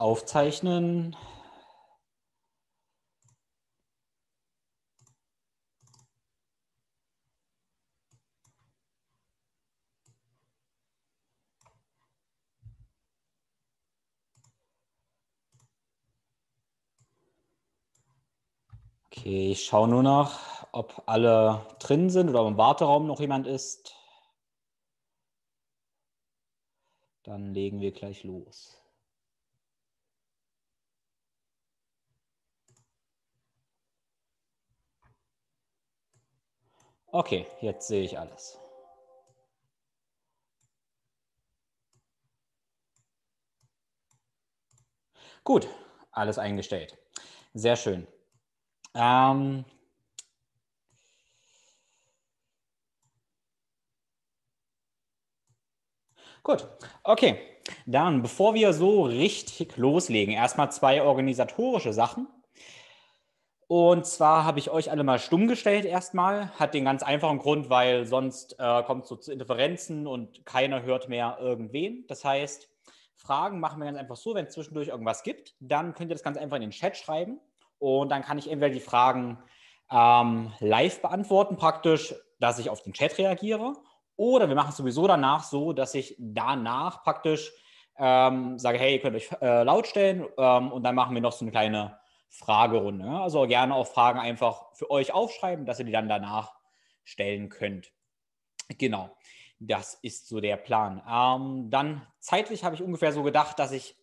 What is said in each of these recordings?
Aufzeichnen. Okay, ich schaue nur noch, ob alle drin sind oder ob im Warteraum noch jemand ist. Dann legen wir gleich los. Okay, jetzt sehe ich alles. Gut, alles eingestellt. Sehr schön. Ähm, Gut, okay. Dann, bevor wir so richtig loslegen, erstmal zwei organisatorische Sachen. Und zwar habe ich euch alle mal stumm gestellt erstmal. Hat den ganz einfachen Grund, weil sonst äh, kommt es so zu Interferenzen und keiner hört mehr irgendwen. Das heißt, Fragen machen wir ganz einfach so, wenn es zwischendurch irgendwas gibt, dann könnt ihr das ganz einfach in den Chat schreiben. Und dann kann ich entweder die Fragen ähm, live beantworten, praktisch, dass ich auf den Chat reagiere. Oder wir machen es sowieso danach so, dass ich danach praktisch ähm, sage, hey, ihr könnt euch äh, laut stellen ähm, und dann machen wir noch so eine kleine Fragerunde. Also gerne auch Fragen einfach für euch aufschreiben, dass ihr die dann danach stellen könnt. Genau, das ist so der Plan. Ähm, dann zeitlich habe ich ungefähr so gedacht, dass ich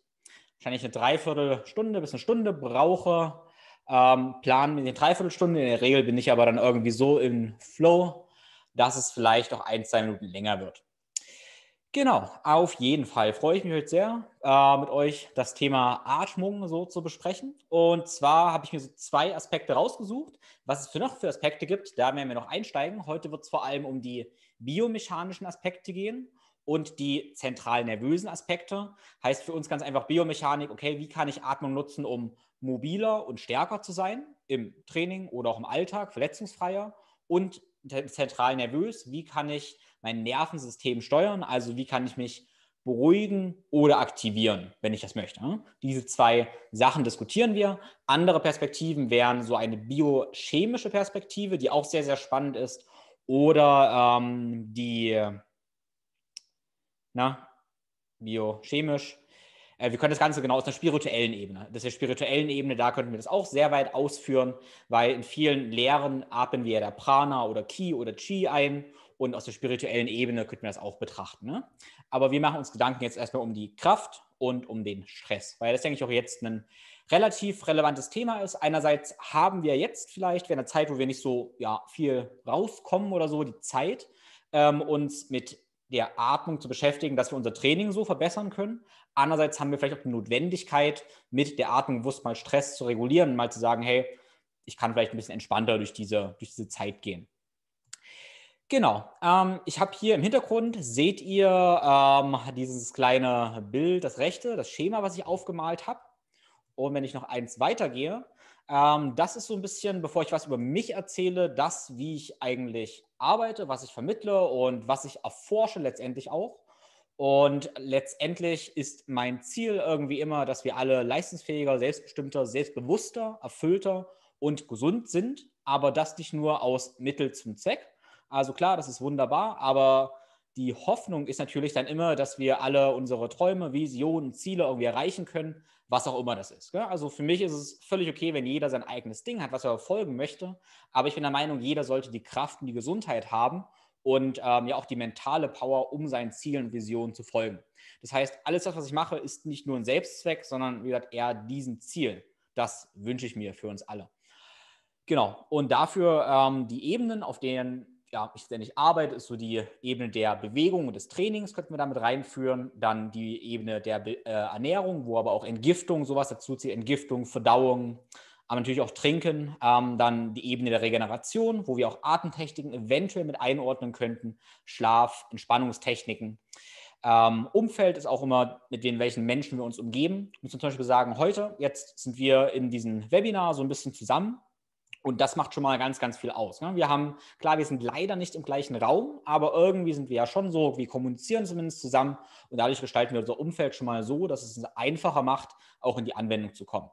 wahrscheinlich eine Dreiviertelstunde bis eine Stunde brauche, ähm, planen mit den Dreiviertelstunden. In der Regel bin ich aber dann irgendwie so im Flow, dass es vielleicht auch ein, zwei Minuten länger wird. Genau, auf jeden Fall freue ich mich heute sehr, äh, mit euch das Thema Atmung so zu besprechen. Und zwar habe ich mir so zwei Aspekte rausgesucht, was es für noch für Aspekte gibt. Da werden wir noch einsteigen. Heute wird es vor allem um die biomechanischen Aspekte gehen und die zentral nervösen Aspekte. Heißt für uns ganz einfach Biomechanik, okay, wie kann ich Atmung nutzen, um mobiler und stärker zu sein im Training oder auch im Alltag, verletzungsfreier und zentral nervös, wie kann ich mein Nervensystem steuern, also wie kann ich mich beruhigen oder aktivieren, wenn ich das möchte. Diese zwei Sachen diskutieren wir. Andere Perspektiven wären so eine biochemische Perspektive, die auch sehr, sehr spannend ist, oder ähm, die na, biochemisch äh, wir können das Ganze genau aus einer spirituellen Ebene. Das der spirituellen Ebene, da könnten wir das auch sehr weit ausführen, weil in vielen Lehren atmen wir ja der Prana oder Ki oder Chi ein und aus der spirituellen Ebene könnten wir das auch betrachten. Ne? Aber wir machen uns Gedanken jetzt erstmal um die Kraft und um den Stress, weil das, denke ich, auch jetzt ein relativ relevantes Thema ist. Einerseits haben wir jetzt vielleicht, während einer Zeit, wo wir nicht so ja, viel rauskommen oder so, die Zeit, ähm, uns mit der Atmung zu beschäftigen, dass wir unser Training so verbessern können. Andererseits haben wir vielleicht auch die Notwendigkeit, mit der Atmung bewusst mal Stress zu regulieren mal zu sagen, hey, ich kann vielleicht ein bisschen entspannter durch diese, durch diese Zeit gehen. Genau. Ähm, ich habe hier im Hintergrund, seht ihr ähm, dieses kleine Bild, das rechte, das Schema, was ich aufgemalt habe. Und wenn ich noch eins weitergehe, ähm, das ist so ein bisschen, bevor ich was über mich erzähle, das, wie ich eigentlich arbeite, was ich vermittle und was ich erforsche letztendlich auch. Und letztendlich ist mein Ziel irgendwie immer, dass wir alle leistungsfähiger, selbstbestimmter, selbstbewusster, erfüllter und gesund sind, aber das nicht nur aus Mittel zum Zweck. Also klar, das ist wunderbar, aber die Hoffnung ist natürlich dann immer, dass wir alle unsere Träume, Visionen, Ziele irgendwie erreichen können, was auch immer das ist. Also für mich ist es völlig okay, wenn jeder sein eigenes Ding hat, was er verfolgen möchte. Aber ich bin der Meinung, jeder sollte die Kraft und die Gesundheit haben und ähm, ja auch die mentale Power, um seinen Zielen und Visionen zu folgen. Das heißt, alles das, was ich mache, ist nicht nur ein Selbstzweck, sondern wie gesagt eher diesen Ziel. Das wünsche ich mir für uns alle. Genau. Und dafür ähm, die Ebenen, auf denen ja, ich ständig arbeite, ist so die Ebene der Bewegung und des Trainings, könnten wir damit reinführen. Dann die Ebene der Be äh, Ernährung, wo aber auch Entgiftung sowas dazu zählt, Entgiftung, Verdauung, aber natürlich auch Trinken. Ähm, dann die Ebene der Regeneration, wo wir auch Atemtechniken eventuell mit einordnen könnten, Schlaf, Entspannungstechniken. Ähm, Umfeld ist auch immer, mit den welchen Menschen wir uns umgeben. Ich muss zum Beispiel sagen, heute, jetzt sind wir in diesem Webinar so ein bisschen zusammen Und das macht schon mal ganz, ganz viel aus. Ne? Wir haben, klar, wir sind leider nicht im gleichen Raum, aber irgendwie sind wir ja schon so, wir kommunizieren zumindest zusammen und dadurch gestalten wir unser Umfeld schon mal so, dass es es einfacher macht, auch in die Anwendung zu kommen.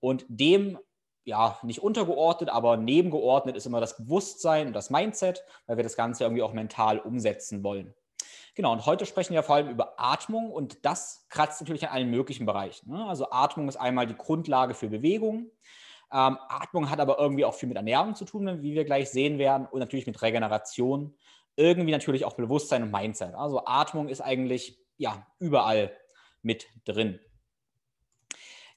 Und dem, ja, nicht untergeordnet, aber nebengeordnet ist immer das Bewusstsein und das Mindset, weil wir das Ganze irgendwie auch mental umsetzen wollen. Genau, und heute sprechen wir vor allem über Atmung und das kratzt natürlich an allen möglichen Bereichen. Ne? Also Atmung ist einmal die Grundlage für Bewegung. Ähm, Atmung hat aber irgendwie auch viel mit Ernährung zu tun, wie wir gleich sehen werden, und natürlich mit Regeneration. Irgendwie natürlich auch Bewusstsein und Mindset. Also Atmung ist eigentlich ja überall mit drin.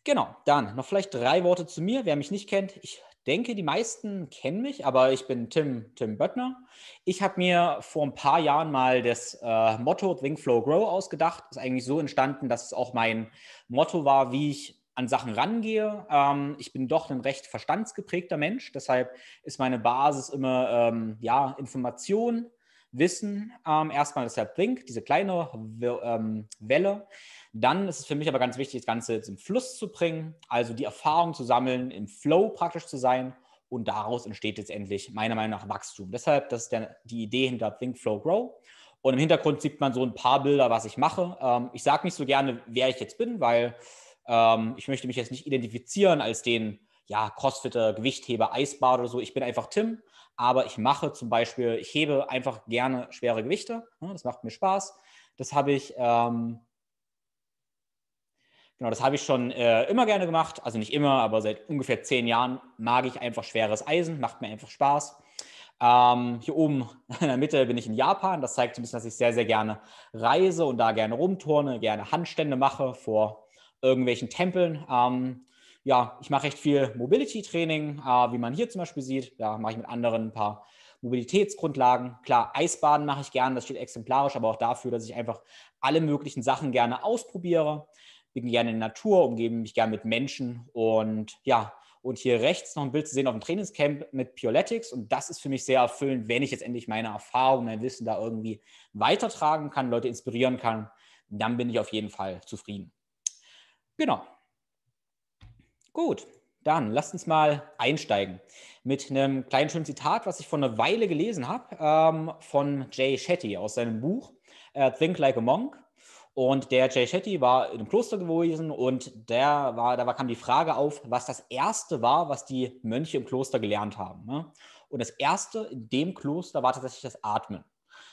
Genau, dann noch vielleicht drei Worte zu mir. Wer mich nicht kennt, ich denke, die meisten kennen mich, aber ich bin Tim, Tim Böttner. Ich habe mir vor ein paar Jahren mal das äh, Motto Think Flow Grow ausgedacht. Ist eigentlich so entstanden, dass es auch mein Motto war, wie ich an Sachen rangehe. Ähm, ich bin doch ein recht verstandsgeprägter Mensch, deshalb ist meine Basis immer ähm, ja, Information, Wissen. Ähm, erstmal deshalb Think, diese kleine ähm, Welle. Dann ist es für mich aber ganz wichtig, das Ganze jetzt im Fluss zu bringen, also die Erfahrung zu sammeln, im Flow praktisch zu sein. Und daraus entsteht jetzt endlich meiner Meinung nach Wachstum. Deshalb, das ist der, die Idee hinter Think, Flow, Grow. Und im Hintergrund sieht man so ein paar Bilder, was ich mache. Ähm, ich sage nicht so gerne, wer ich jetzt bin, weil ähm, ich möchte mich jetzt nicht identifizieren als den ja, Crossfitter, Gewichtheber, Eisbad oder so. Ich bin einfach Tim, aber ich mache zum Beispiel, ich hebe einfach gerne schwere Gewichte. Das macht mir Spaß. Das habe ich, ähm, genau, das habe ich schon äh, immer gerne gemacht. Also nicht immer, aber seit ungefähr zehn Jahren mag ich einfach schweres Eisen, macht mir einfach Spaß. Ähm, hier oben in der Mitte bin ich in Japan. Das zeigt so ein bisschen, dass ich sehr, sehr gerne reise und da gerne rumturne, gerne Handstände mache vor irgendwelchen Tempeln. Ähm, ja, ich mache recht viel Mobility-Training, äh, wie man hier zum Beispiel sieht. Da mache ich mit anderen ein paar Mobilitätsgrundlagen. Klar, Eisbaden mache ich gerne, das steht exemplarisch, aber auch dafür, dass ich einfach alle möglichen Sachen gerne ausprobiere. Bin gerne in der Natur, umgebe mich gerne mit Menschen und ja, und hier rechts noch ein Bild zu sehen auf dem Trainingscamp mit Pioletics. Und das ist für mich sehr erfüllend, wenn ich jetzt endlich meine Erfahrung, mein Wissen da irgendwie weitertragen kann, Leute inspirieren kann. Dann bin ich auf jeden Fall zufrieden. Genau. Gut, dann lasst uns mal einsteigen mit einem kleinen schönen Zitat, was ich vor einer Weile gelesen habe, ähm, von Jay Shetty aus seinem Buch äh, Think Like a Monk. Und der Jay Shetty war in einem Kloster gewesen und der war, da kam die Frage auf, was das erste war, was die Mönche im Kloster gelernt haben. Ne? Und das erste in dem Kloster war tatsächlich das Atmen.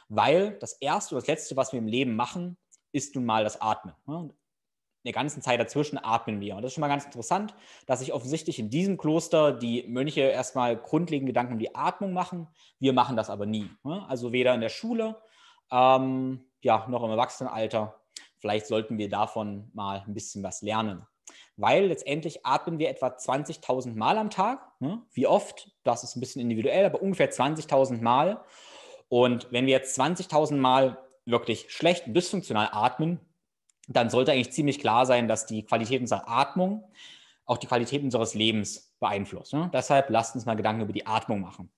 Weil das erste oder das letzte, was wir im Leben machen, ist nun mal das Atmen. Ne? Der ganzen Zeit dazwischen atmen wir. Und das ist schon mal ganz interessant, dass sich offensichtlich in diesem Kloster die Mönche erstmal grundlegend Gedanken um die Atmung machen. Wir machen das aber nie. Ne? Also weder in der Schule, ähm, ja, noch im Erwachsenenalter. Vielleicht sollten wir davon mal ein bisschen was lernen. Weil letztendlich atmen wir etwa 20.000 Mal am Tag. Ne? Wie oft? Das ist ein bisschen individuell, aber ungefähr 20.000 Mal. Und wenn wir jetzt 20.000 Mal wirklich schlecht und dysfunktional atmen, dann sollte eigentlich ziemlich klar sein, dass die Qualität unserer Atmung auch die Qualität unseres Lebens beeinflusst. Ne? Deshalb lasst uns mal Gedanken über die Atmung machen.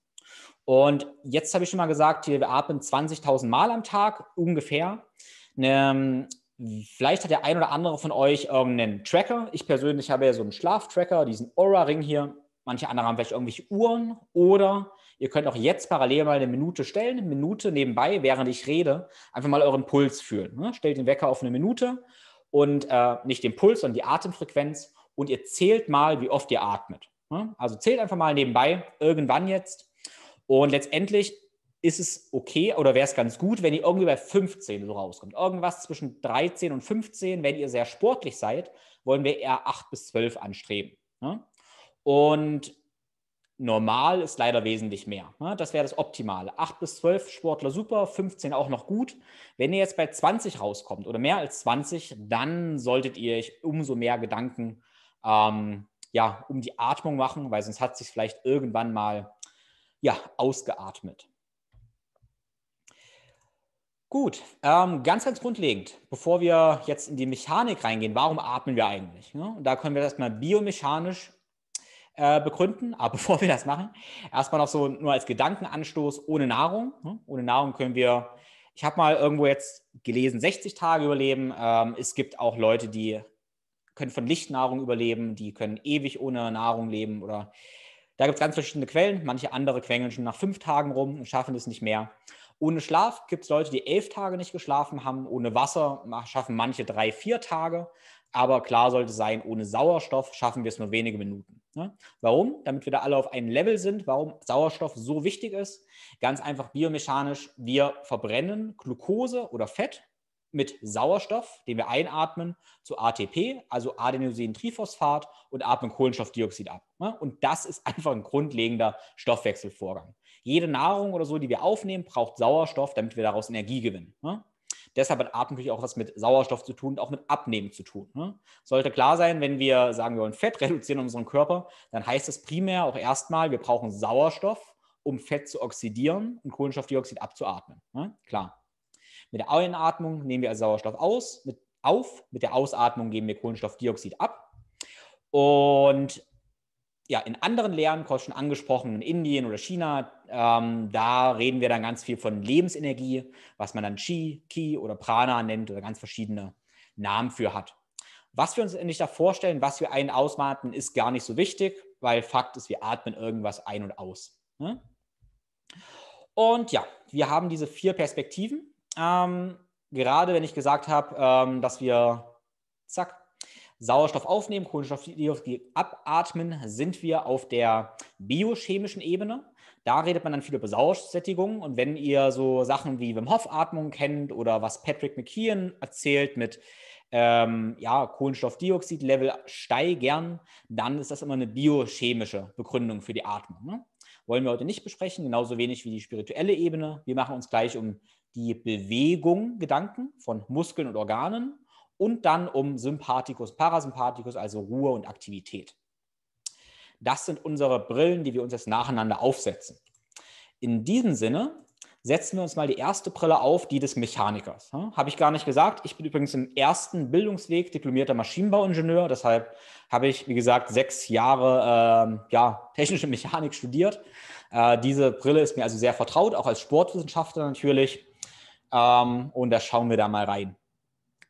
Und jetzt habe ich schon mal gesagt, wir atmen 20.000 Mal am Tag ungefähr. Ne, vielleicht hat der ein oder andere von euch irgendeinen Tracker. Ich persönlich habe ja so einen Schlaftracker, diesen Aura-Ring hier. Manche andere haben vielleicht irgendwelche Uhren oder Ihr könnt auch jetzt parallel mal eine Minute stellen, eine Minute nebenbei, während ich rede, einfach mal euren Puls fühlen. Ne? Stellt den Wecker auf eine Minute und äh, nicht den Puls, sondern die Atemfrequenz und ihr zählt mal, wie oft ihr atmet. Ne? Also zählt einfach mal nebenbei, irgendwann jetzt. Und letztendlich ist es okay oder wäre es ganz gut, wenn ihr irgendwie bei 15 so rauskommt. Irgendwas zwischen 13 und 15, wenn ihr sehr sportlich seid, wollen wir eher 8 bis 12 anstreben. Ne? Und Normal ist leider wesentlich mehr. Ne? Das wäre das Optimale. 8 bis 12 Sportler super, 15 auch noch gut. Wenn ihr jetzt bei 20 rauskommt oder mehr als 20, dann solltet ihr euch umso mehr Gedanken ähm, ja, um die Atmung machen, weil sonst hat sich vielleicht irgendwann mal ja, ausgeatmet. Gut, ähm, ganz, ganz grundlegend, bevor wir jetzt in die Mechanik reingehen, warum atmen wir eigentlich? Ne? Und da können wir erstmal biomechanisch äh, begründen. Aber bevor wir das machen, erstmal noch so nur als Gedankenanstoß ohne Nahrung. Ne? Ohne Nahrung können wir, ich habe mal irgendwo jetzt gelesen, 60 Tage überleben. Ähm, es gibt auch Leute, die können von Lichtnahrung überleben, die können ewig ohne Nahrung leben oder Da gibt es ganz verschiedene Quellen. Manche andere quengeln schon nach fünf Tagen rum und schaffen es nicht mehr. Ohne Schlaf gibt es Leute, die elf Tage nicht geschlafen haben. Ohne Wasser schaffen manche drei, vier Tage. Aber klar sollte sein, ohne Sauerstoff schaffen wir es nur wenige Minuten. Ne? Warum? Damit wir da alle auf einem Level sind. Warum Sauerstoff so wichtig ist? Ganz einfach biomechanisch. Wir verbrennen Glucose oder Fett mit Sauerstoff, den wir einatmen, zu ATP, also Adenosintriphosphat und atmen Kohlenstoffdioxid ab. Ne? Und das ist einfach ein grundlegender Stoffwechselvorgang. Jede Nahrung oder so, die wir aufnehmen, braucht Sauerstoff, damit wir daraus Energie gewinnen. Ne? Deshalb hat Atmen natürlich auch was mit Sauerstoff zu tun und auch mit Abnehmen zu tun. Ne? Sollte klar sein, wenn wir sagen, wir wollen Fett reduzieren in unserem Körper, dann heißt das primär auch erstmal, wir brauchen Sauerstoff, um Fett zu oxidieren und Kohlenstoffdioxid abzuatmen. Klar. Mit der Einatmung nehmen wir also Sauerstoff aus, mit, auf, mit der Ausatmung geben wir Kohlenstoffdioxid ab. Und ja, in anderen Lehren, kurz schon angesprochen, in Indien oder China, ähm, da reden wir dann ganz viel von Lebensenergie, was man dann Chi, Ki oder Prana nennt oder ganz verschiedene Namen für hat. Was wir uns endlich da vorstellen, was wir ein- und ausatmen, ist gar nicht so wichtig, weil Fakt ist, wir atmen irgendwas ein und aus. Ne? Und ja, wir haben diese vier Perspektiven. Ähm, gerade wenn ich gesagt habe, ähm, dass wir zack, Sauerstoff aufnehmen, Kohlenstoffdioxid abatmen, sind wir auf der biochemischen Ebene. Da redet man dann viel über Sauerstoffsättigung. Und wenn ihr so Sachen wie Wim Hof-Atmung kennt oder was Patrick McKeon erzählt mit ähm, ja, Kohlenstoffdioxid-Level steigern, dann ist das immer eine biochemische Begründung für die Atmung. Ne? Wollen wir heute nicht besprechen, genauso wenig wie die spirituelle Ebene. Wir machen uns gleich um die Bewegung Gedanken von Muskeln und Organen und dann um Sympathikus, Parasympathikus, also Ruhe und Aktivität. Das sind unsere Brillen, die wir uns jetzt nacheinander aufsetzen. In diesem Sinne setzen wir uns mal die erste Brille auf, die des Mechanikers. Habe ich gar nicht gesagt. Ich bin übrigens im ersten Bildungsweg diplomierter Maschinenbauingenieur. Deshalb habe ich, wie gesagt, sechs Jahre äh, ja, technische Mechanik studiert. Äh, diese Brille ist mir also sehr vertraut, auch als Sportwissenschaftler natürlich. Ähm, und da schauen wir da mal rein.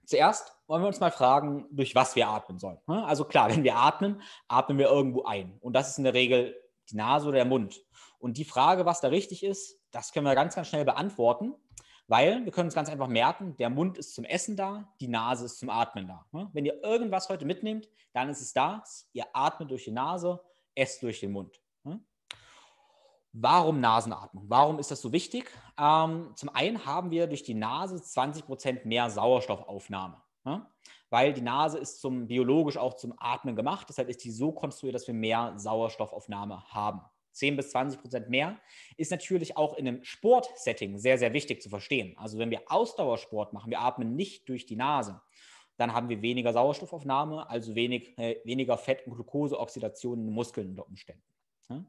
Zuerst wollen wir uns mal fragen, durch was wir atmen sollen. Ne? Also klar, wenn wir atmen, atmen wir irgendwo ein. Und das ist in der Regel die Nase oder der Mund. Und die Frage, was da richtig ist, das können wir ganz, ganz schnell beantworten, weil wir können uns ganz einfach merken, der Mund ist zum Essen da, die Nase ist zum Atmen da. Ne? Wenn ihr irgendwas heute mitnehmt, dann ist es das, ihr atmet durch die Nase, esst durch den Mund. Ne? Warum Nasenatmung? Warum ist das so wichtig? Ähm, zum einen haben wir durch die Nase 20 Prozent mehr Sauerstoffaufnahme, ne? weil die Nase ist zum, biologisch auch zum Atmen gemacht. Deshalb ist die so konstruiert, dass wir mehr Sauerstoffaufnahme haben. 10 bis 20 Prozent mehr ist natürlich auch in einem Sportsetting sehr, sehr wichtig zu verstehen. Also wenn wir Ausdauersport machen, wir atmen nicht durch die Nase, dann haben wir weniger Sauerstoffaufnahme, also wenig, äh, weniger Fett- und Glukoseoxidation in den Muskeln unter Umständen. Ja?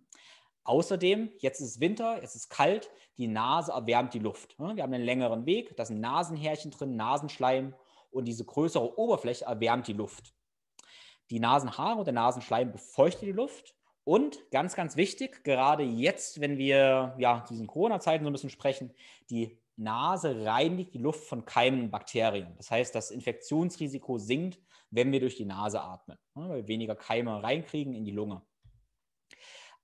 Außerdem, jetzt ist Winter, es ist kalt, die Nase erwärmt die Luft. Wir haben einen längeren Weg, da sind Nasenhärchen drin, Nasenschleim und diese größere Oberfläche erwärmt die Luft. Die Nasenhaare und der Nasenschleim befeuchtet die Luft und ganz, ganz wichtig, gerade jetzt, wenn wir ja diesen Corona-Zeiten so ein bisschen sprechen, die Nase reinigt die Luft von Keimen und Bakterien. Das heißt, das Infektionsrisiko sinkt, wenn wir durch die Nase atmen, weil wir weniger Keime reinkriegen in die Lunge.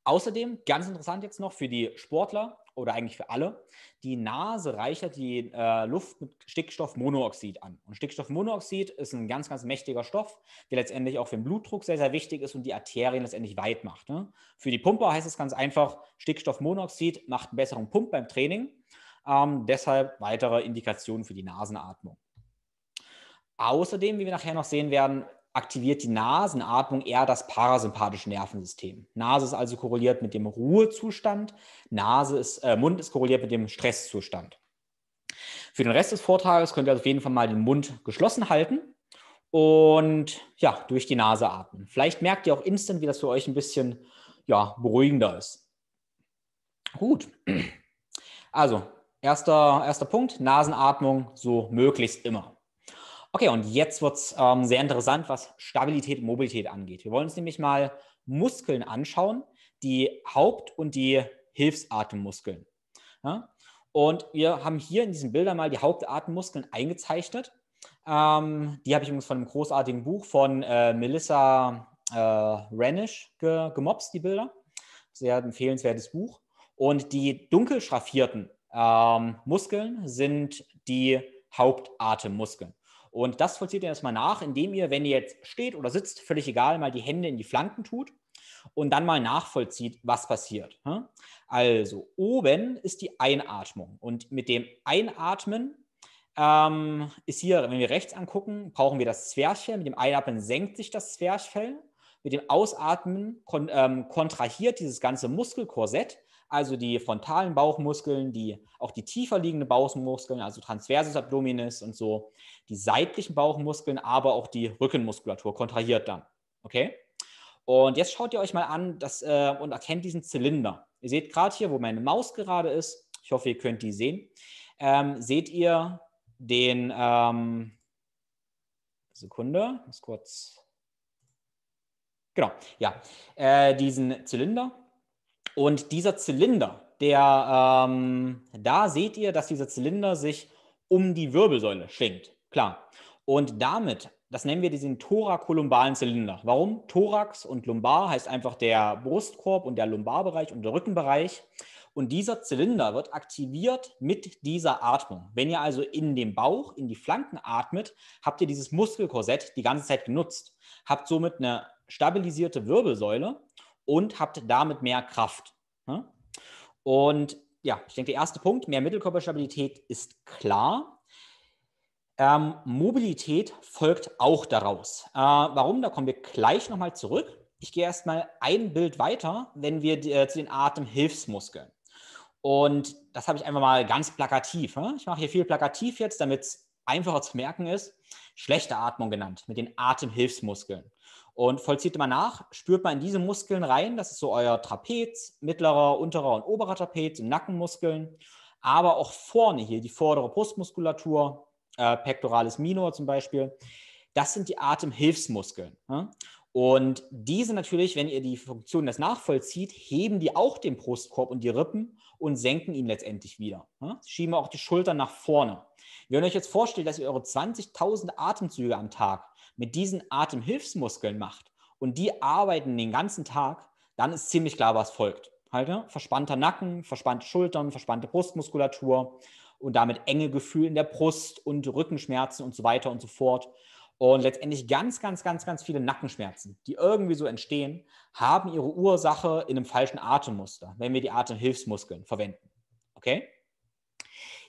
Außerdem, ganz interessant jetzt noch für die Sportler oder eigentlich für alle, die Nase reichert die äh, Luft mit Stickstoffmonoxid an. Und Stickstoffmonoxid ist ein ganz, ganz mächtiger Stoff, der letztendlich auch für den Blutdruck sehr, sehr wichtig ist und die Arterien letztendlich weit macht. Ne? Für die Pumper heißt es ganz einfach, Stickstoffmonoxid macht einen besseren Pump beim Training. Ähm, deshalb weitere Indikationen für die Nasenatmung. Außerdem, wie wir nachher noch sehen werden, aktiviert die Nasenatmung eher das parasympathische Nervensystem. Nase ist also korreliert mit dem Ruhezustand, Nase ist, äh, Mund ist korreliert mit dem Stresszustand. Für den Rest des Vortrages könnt ihr auf jeden Fall mal den Mund geschlossen halten und ja, durch die Nase atmen. Vielleicht merkt ihr auch instant, wie das für euch ein bisschen ja, beruhigender ist. Gut. Also, erster, erster Punkt, Nasenatmung so möglichst immer. Okay, und jetzt wird es ähm, sehr interessant, was Stabilität und Mobilität angeht. Wir wollen uns nämlich mal Muskeln anschauen, die Haupt- und die Hilfsatemmuskeln. Ja? Und wir haben hier in diesen Bildern mal die Hauptatemmuskeln eingezeichnet. Ähm, die habe ich übrigens von einem großartigen Buch von äh, Melissa äh, Renish ge gemobst, die Bilder. Sehr empfehlenswertes Buch. Und die dunkel schraffierten ähm, Muskeln sind die Hauptatemmuskeln. Und das vollzieht ihr erstmal nach, indem ihr, wenn ihr jetzt steht oder sitzt, völlig egal, mal die Hände in die Flanken tut und dann mal nachvollzieht, was passiert. Also oben ist die Einatmung und mit dem Einatmen ähm, ist hier, wenn wir rechts angucken, brauchen wir das Zwerchfell. Mit dem Einatmen senkt sich das Zwerchfell. Mit dem Ausatmen kon ähm, kontrahiert dieses ganze Muskelkorsett, also die frontalen Bauchmuskeln, die, auch die tiefer liegenden Bauchmuskeln, also Transversus Abdominis und so, die seitlichen Bauchmuskeln, aber auch die Rückenmuskulatur kontrahiert dann. Okay? Und jetzt schaut ihr euch mal an das, äh, und erkennt diesen Zylinder. Ihr seht gerade hier, wo meine Maus gerade ist, ich hoffe, ihr könnt die sehen, ähm, seht ihr den, ähm, Sekunde, muss kurz, genau, ja, äh, diesen Zylinder. Und dieser Zylinder, der, ähm, da seht ihr, dass dieser Zylinder sich um die Wirbelsäule schwingt, klar. Und damit, das nennen wir diesen thorakolumbalen Zylinder. Warum? Thorax und Lumbar heißt einfach der Brustkorb und der Lumbarbereich und der Rückenbereich. Und dieser Zylinder wird aktiviert mit dieser Atmung. Wenn ihr also in den Bauch, in die Flanken atmet, habt ihr dieses Muskelkorsett die ganze Zeit genutzt, habt somit eine stabilisierte Wirbelsäule und habt damit mehr Kraft. Und ja, ich denke, der erste Punkt, mehr Mittelkörperstabilität ist klar. Ähm, Mobilität folgt auch daraus. Äh, warum? Da kommen wir gleich nochmal zurück. Ich gehe erstmal ein Bild weiter, wenn wir äh, zu den Atemhilfsmuskeln. Und das habe ich einfach mal ganz plakativ. Ne? Ich mache hier viel plakativ jetzt, damit es einfacher zu merken ist. Schlechte Atmung genannt, mit den Atemhilfsmuskeln. Und vollzieht mal nach, spürt mal in diese Muskeln rein. Das ist so euer Trapez, mittlerer, unterer und oberer Trapez Nackenmuskeln. Aber auch vorne hier die vordere Brustmuskulatur, äh, Pectoralis minor zum Beispiel. Das sind die Atemhilfsmuskeln. Ne? Und diese natürlich, wenn ihr die Funktion des nachvollzieht, heben die auch den Brustkorb und die Rippen und senken ihn letztendlich wieder. Schieben auch die Schultern nach vorne. Wenn ihr euch jetzt vorstellt, dass ihr eure 20.000 Atemzüge am Tag mit diesen Atemhilfsmuskeln macht und die arbeiten den ganzen Tag, dann ist ziemlich klar, was folgt. Halt, ne? Verspannter Nacken, verspannte Schultern, verspannte Brustmuskulatur und damit enge Gefühl in der Brust und Rückenschmerzen und so weiter und so fort. Und letztendlich ganz, ganz, ganz, ganz viele Nackenschmerzen, die irgendwie so entstehen, haben ihre Ursache in einem falschen Atemmuster, wenn wir die Atemhilfsmuskeln verwenden. Okay?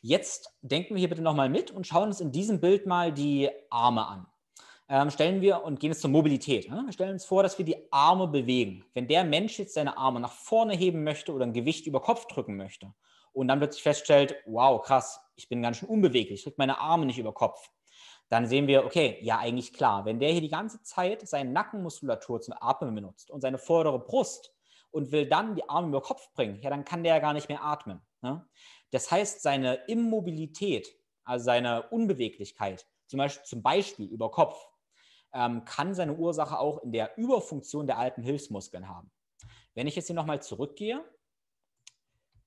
Jetzt denken wir hier bitte nochmal mit und schauen uns in diesem Bild mal die Arme an. Ähm, stellen wir und gehen jetzt zur Mobilität. Ne? Wir stellen uns vor, dass wir die Arme bewegen. Wenn der Mensch jetzt seine Arme nach vorne heben möchte oder ein Gewicht über Kopf drücken möchte und dann plötzlich feststellt, wow, krass, ich bin ganz schön unbeweglich, ich drücke meine Arme nicht über Kopf, dann sehen wir, okay, ja, eigentlich klar, wenn der hier die ganze Zeit seine Nackenmuskulatur zum Atmen benutzt und seine vordere Brust und will dann die Arme über Kopf bringen, ja, dann kann der ja gar nicht mehr atmen. Ne? Das heißt, seine Immobilität, also seine Unbeweglichkeit, zum Beispiel, zum Beispiel über Kopf, ähm, kann seine Ursache auch in der Überfunktion der alten Hilfsmuskeln haben. Wenn ich jetzt hier nochmal zurückgehe,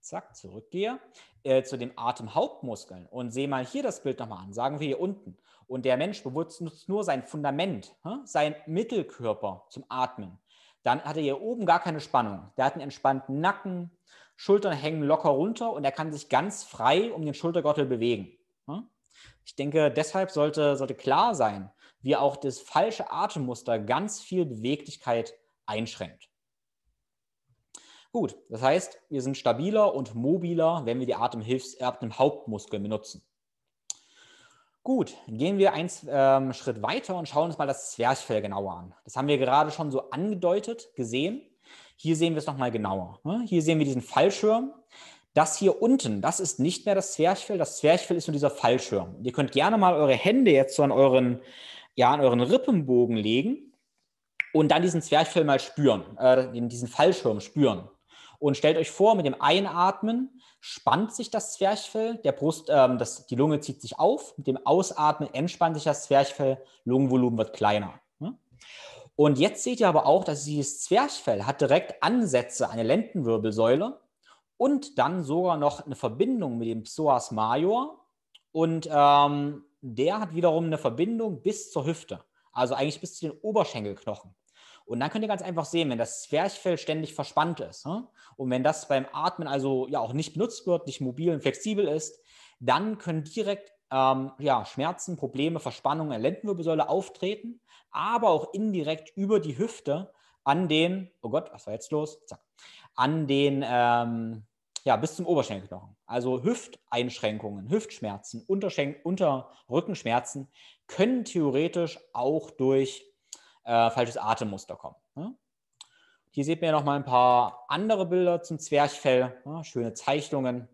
zack, zurückgehe, äh, zu den Atemhauptmuskeln und sehe mal hier das Bild nochmal an, sagen wir hier unten, und der Mensch benutzt nur sein Fundament, sein Mittelkörper zum Atmen, dann hat er hier oben gar keine Spannung. Der hat einen entspannten Nacken, Schultern hängen locker runter und er kann sich ganz frei um den Schultergürtel bewegen. Ich denke, deshalb sollte, sollte klar sein, wie auch das falsche Atemmuster ganz viel Beweglichkeit einschränkt. Gut, das heißt, wir sind stabiler und mobiler, wenn wir die Atemhilfs Atemhauptmuskeln benutzen. Gut, gehen wir einen ähm, Schritt weiter und schauen uns mal das Zwerchfell genauer an. Das haben wir gerade schon so angedeutet, gesehen. Hier sehen wir es nochmal genauer. Ne? Hier sehen wir diesen Fallschirm. Das hier unten, das ist nicht mehr das Zwerchfell. Das Zwerchfell ist nur dieser Fallschirm. Ihr könnt gerne mal eure Hände jetzt so an euren, ja, an euren Rippenbogen legen und dann diesen Zwerchfell mal spüren, äh, diesen Fallschirm spüren. Und stellt euch vor, mit dem Einatmen spannt sich das Zwerchfell, der Brust, ähm, das, die Lunge zieht sich auf, mit dem Ausatmen entspannt sich das Zwerchfell, Lungenvolumen wird kleiner. Ne? Und jetzt seht ihr aber auch, dass dieses Zwerchfell hat direkt Ansätze an der Lendenwirbelsäule und dann sogar noch eine Verbindung mit dem Psoas major und ähm, der hat wiederum eine Verbindung bis zur Hüfte, also eigentlich bis zu den Oberschenkelknochen. Und dann könnt ihr ganz einfach sehen, wenn das Zwerchfell ständig verspannt ist ne? und wenn das beim Atmen also ja auch nicht benutzt wird, nicht mobil und flexibel ist, dann können direkt ähm, ja, Schmerzen, Probleme, Verspannungen der Lendenwirbelsäule auftreten, aber auch indirekt über die Hüfte an den, oh Gott, was war jetzt los? Zack, an den, ähm, ja, bis zum Oberschenkelknochen. Also Hüfteinschränkungen, Hüftschmerzen, Unterschenk Unterrückenschmerzen können theoretisch auch durch äh, falsches Atemmuster kommen. Ne? Hier seht ihr noch mal ein paar andere Bilder zum Zwerchfell, ne? schöne Zeichnungen,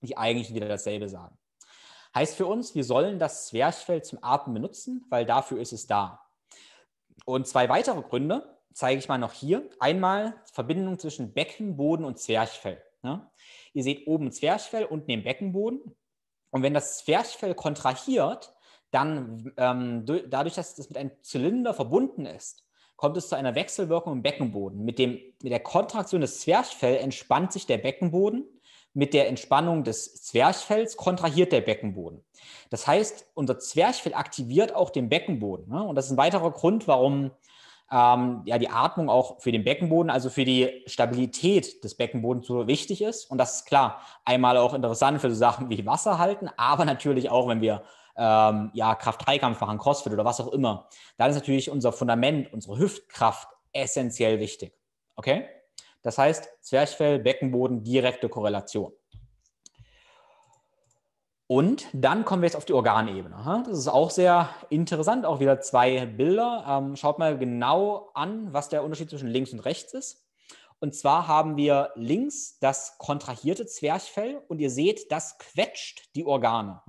die eigentlich wieder dasselbe sagen. Heißt für uns, wir sollen das Zwerchfell zum Atmen benutzen, weil dafür ist es da. Und zwei weitere Gründe zeige ich mal noch hier. Einmal Verbindung zwischen Beckenboden und Zwerchfell. Ja? Ihr seht oben Zwerchfell, unten den Beckenboden. Und wenn das Zwerchfell kontrahiert, dann ähm, dadurch, dass das mit einem Zylinder verbunden ist, kommt es zu einer Wechselwirkung im Beckenboden. Mit, dem, mit der Kontraktion des Zwerchfells entspannt sich der Beckenboden. Mit der Entspannung des Zwerchfells kontrahiert der Beckenboden. Das heißt, unser Zwerchfell aktiviert auch den Beckenboden. Ne? Und das ist ein weiterer Grund, warum ähm, ja, die Atmung auch für den Beckenboden, also für die Stabilität des Beckenbodens so wichtig ist. Und das ist klar, einmal auch interessant für so Sachen wie Wasser halten, aber natürlich auch, wenn wir ähm, ja, Kraft-3-Kampf machen, Crossfit oder was auch immer. Dann ist natürlich unser Fundament, unsere Hüftkraft essentiell wichtig. Okay? Das heißt, Zwerchfell, Beckenboden, direkte Korrelation. Und dann kommen wir jetzt auf die Organebene. Das ist auch sehr interessant, auch wieder zwei Bilder. Ähm, schaut mal genau an, was der Unterschied zwischen links und rechts ist. Und zwar haben wir links das kontrahierte Zwerchfell und ihr seht, das quetscht die Organe.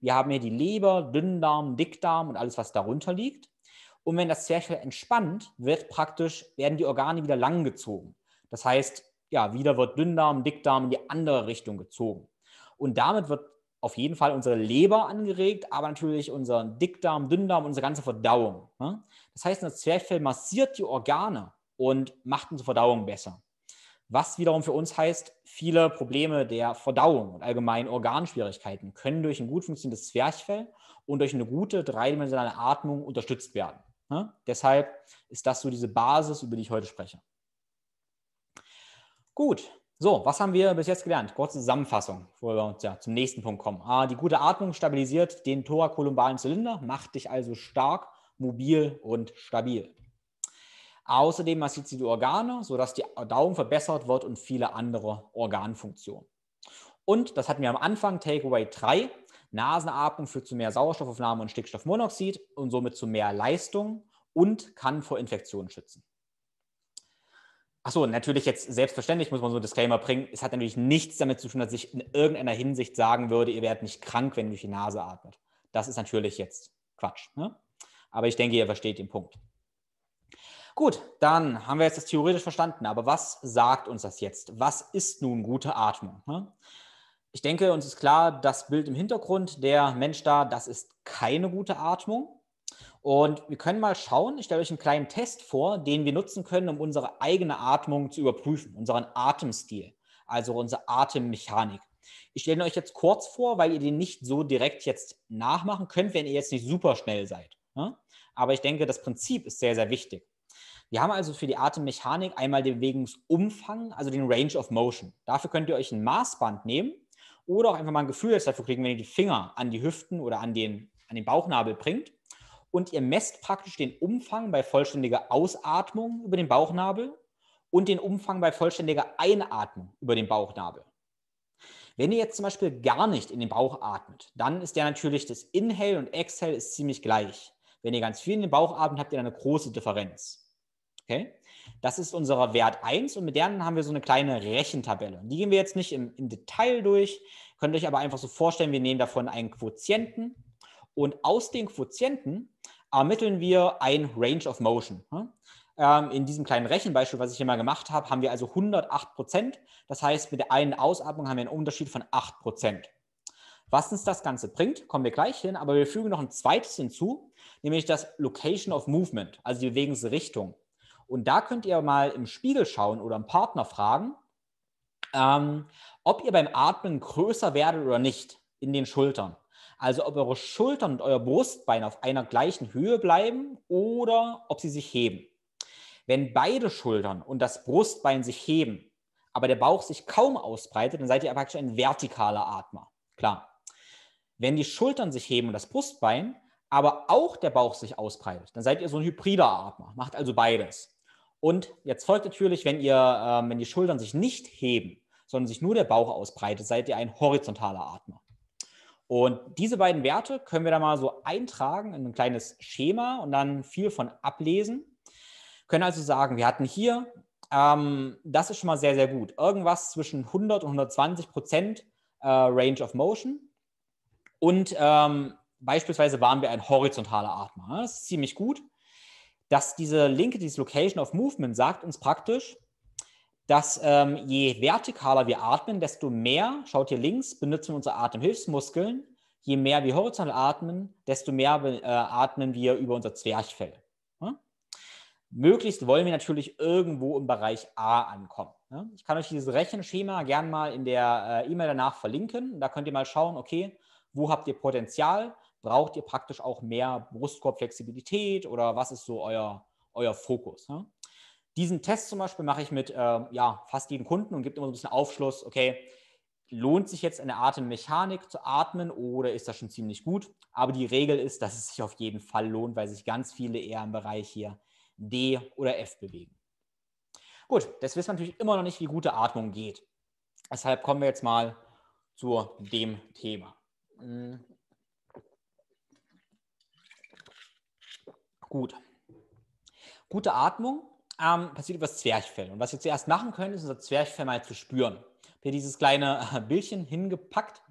Wir haben hier die Leber, Dünndarm, Dickdarm und alles, was darunter liegt. Und wenn das Zwerchfell entspannt, wird praktisch, werden die Organe wieder langgezogen. Das heißt, ja, wieder wird Dünndarm, Dickdarm in die andere Richtung gezogen. Und damit wird auf jeden Fall unsere Leber angeregt, aber natürlich unser Dickdarm, Dünndarm, unsere ganze Verdauung. Ne? Das heißt, das Zwerchfell massiert die Organe und macht unsere Verdauung besser. Was wiederum für uns heißt, viele Probleme der Verdauung und allgemein Organschwierigkeiten können durch ein gut funktionierendes Zwerchfell und durch eine gute dreidimensionale Atmung unterstützt werden. Ne? Deshalb ist das so diese Basis, über die ich heute spreche. Gut, so, was haben wir bis jetzt gelernt? Kurze Zusammenfassung, bevor wir uns ja, zum nächsten Punkt kommen. Ah, die gute Atmung stabilisiert den thorakolumbalen Zylinder, macht dich also stark, mobil und stabil. Außerdem massiert sie die Organe, sodass die Daumen verbessert wird und viele andere Organfunktionen. Und das hatten wir am Anfang, Takeaway 3. Nasenatmung führt zu mehr Sauerstoffaufnahme und Stickstoffmonoxid und somit zu mehr Leistung und kann vor Infektionen schützen. Achso, natürlich jetzt selbstverständlich muss man so einen Disclaimer bringen. Es hat natürlich nichts damit zu tun, dass ich in irgendeiner Hinsicht sagen würde, ihr werdet nicht krank, wenn ihr durch die Nase atmet. Das ist natürlich jetzt Quatsch. Ne? Aber ich denke, ihr versteht den Punkt. Gut, dann haben wir jetzt das theoretisch verstanden. Aber was sagt uns das jetzt? Was ist nun gute Atmung? Ne? Ich denke, uns ist klar, das Bild im Hintergrund, der Mensch da, das ist keine gute Atmung. Und wir können mal schauen, ich stelle euch einen kleinen Test vor, den wir nutzen können, um unsere eigene Atmung zu überprüfen, unseren Atemstil, also unsere Atemmechanik. Ich stelle euch jetzt kurz vor, weil ihr den nicht so direkt jetzt nachmachen könnt, wenn ihr jetzt nicht super schnell seid. Aber ich denke, das Prinzip ist sehr, sehr wichtig. Wir haben also für die Atemmechanik einmal den Bewegungsumfang, also den Range of Motion. Dafür könnt ihr euch ein Maßband nehmen oder auch einfach mal ein Gefühl dafür kriegen, wenn ihr die Finger an die Hüften oder an den, an den Bauchnabel bringt und ihr messt praktisch den Umfang bei vollständiger Ausatmung über den Bauchnabel und den Umfang bei vollständiger Einatmung über den Bauchnabel. Wenn ihr jetzt zum Beispiel gar nicht in den Bauch atmet, dann ist der natürlich das Inhale und Exhale ist ziemlich gleich. Wenn ihr ganz viel in den Bauch atmet, habt ihr eine große Differenz. Okay? Das ist unser Wert 1 und mit denen haben wir so eine kleine Rechentabelle. Die gehen wir jetzt nicht im, im Detail durch, könnt euch aber einfach so vorstellen, wir nehmen davon einen Quotienten und aus den Quotienten ermitteln wir ein Range of Motion. Ähm, in diesem kleinen Rechenbeispiel, was ich hier mal gemacht habe, haben wir also 108 Prozent. Das heißt, mit der einen Ausatmung haben wir einen Unterschied von 8 Prozent. Was uns das Ganze bringt, kommen wir gleich hin, aber wir fügen noch ein zweites hinzu, nämlich das Location of Movement, also die Bewegungsrichtung. Und da könnt ihr mal im Spiegel schauen oder einen Partner fragen, ähm, ob ihr beim Atmen größer werdet oder nicht in den Schultern. Also ob eure Schultern und euer Brustbein auf einer gleichen Höhe bleiben oder ob sie sich heben. Wenn beide Schultern und das Brustbein sich heben, aber der Bauch sich kaum ausbreitet, dann seid ihr praktisch ein vertikaler Atmer. Klar. Wenn die Schultern sich heben und das Brustbein, aber auch der Bauch sich ausbreitet, dann seid ihr so ein hybrider Atmer. Macht also beides. Und jetzt folgt natürlich, wenn ihr, äh, wenn die Schultern sich nicht heben, sondern sich nur der Bauch ausbreitet, seid ihr ein horizontaler Atmer. Und diese beiden Werte können wir da mal so eintragen in ein kleines Schema und dann viel von ablesen. Können also sagen, wir hatten hier, ähm, das ist schon mal sehr, sehr gut, irgendwas zwischen 100 und 120 Prozent äh, Range of Motion. Und ähm, beispielsweise waren wir ein horizontaler Atmer. Das ist ziemlich gut. Dass diese linke Dislocation of Movement sagt uns praktisch, dass ähm, je vertikaler wir atmen, desto mehr, schaut hier links, benutzen wir unsere Atemhilfsmuskeln. Je mehr wir horizontal atmen, desto mehr äh, atmen wir über unser Zwerchfell. Ja? Möglichst wollen wir natürlich irgendwo im Bereich A ankommen. Ja? Ich kann euch dieses Rechenschema gerne mal in der äh, E-Mail danach verlinken. Da könnt ihr mal schauen, okay, wo habt ihr Potenzial? Braucht ihr praktisch auch mehr Brustkorbflexibilität oder was ist so euer, euer Fokus? Ja? Diesen Test zum Beispiel mache ich mit äh, ja, fast jedem Kunden und gibt immer so ein bisschen Aufschluss, okay, lohnt sich jetzt eine Atemmechanik zu atmen oder ist das schon ziemlich gut? Aber die Regel ist, dass es sich auf jeden Fall lohnt, weil sich ganz viele eher im Bereich hier D oder F bewegen. Gut, das wissen wir natürlich immer noch nicht, wie gute Atmung geht. Deshalb kommen wir jetzt mal zu dem Thema. Hm. Gut. Gute Atmung ähm, passiert über das Zwerchfell. Und was wir zuerst machen können, ist unser Zwerchfell mal zu spüren. Ich habe hier dieses kleine äh, Bildchen hingepackt.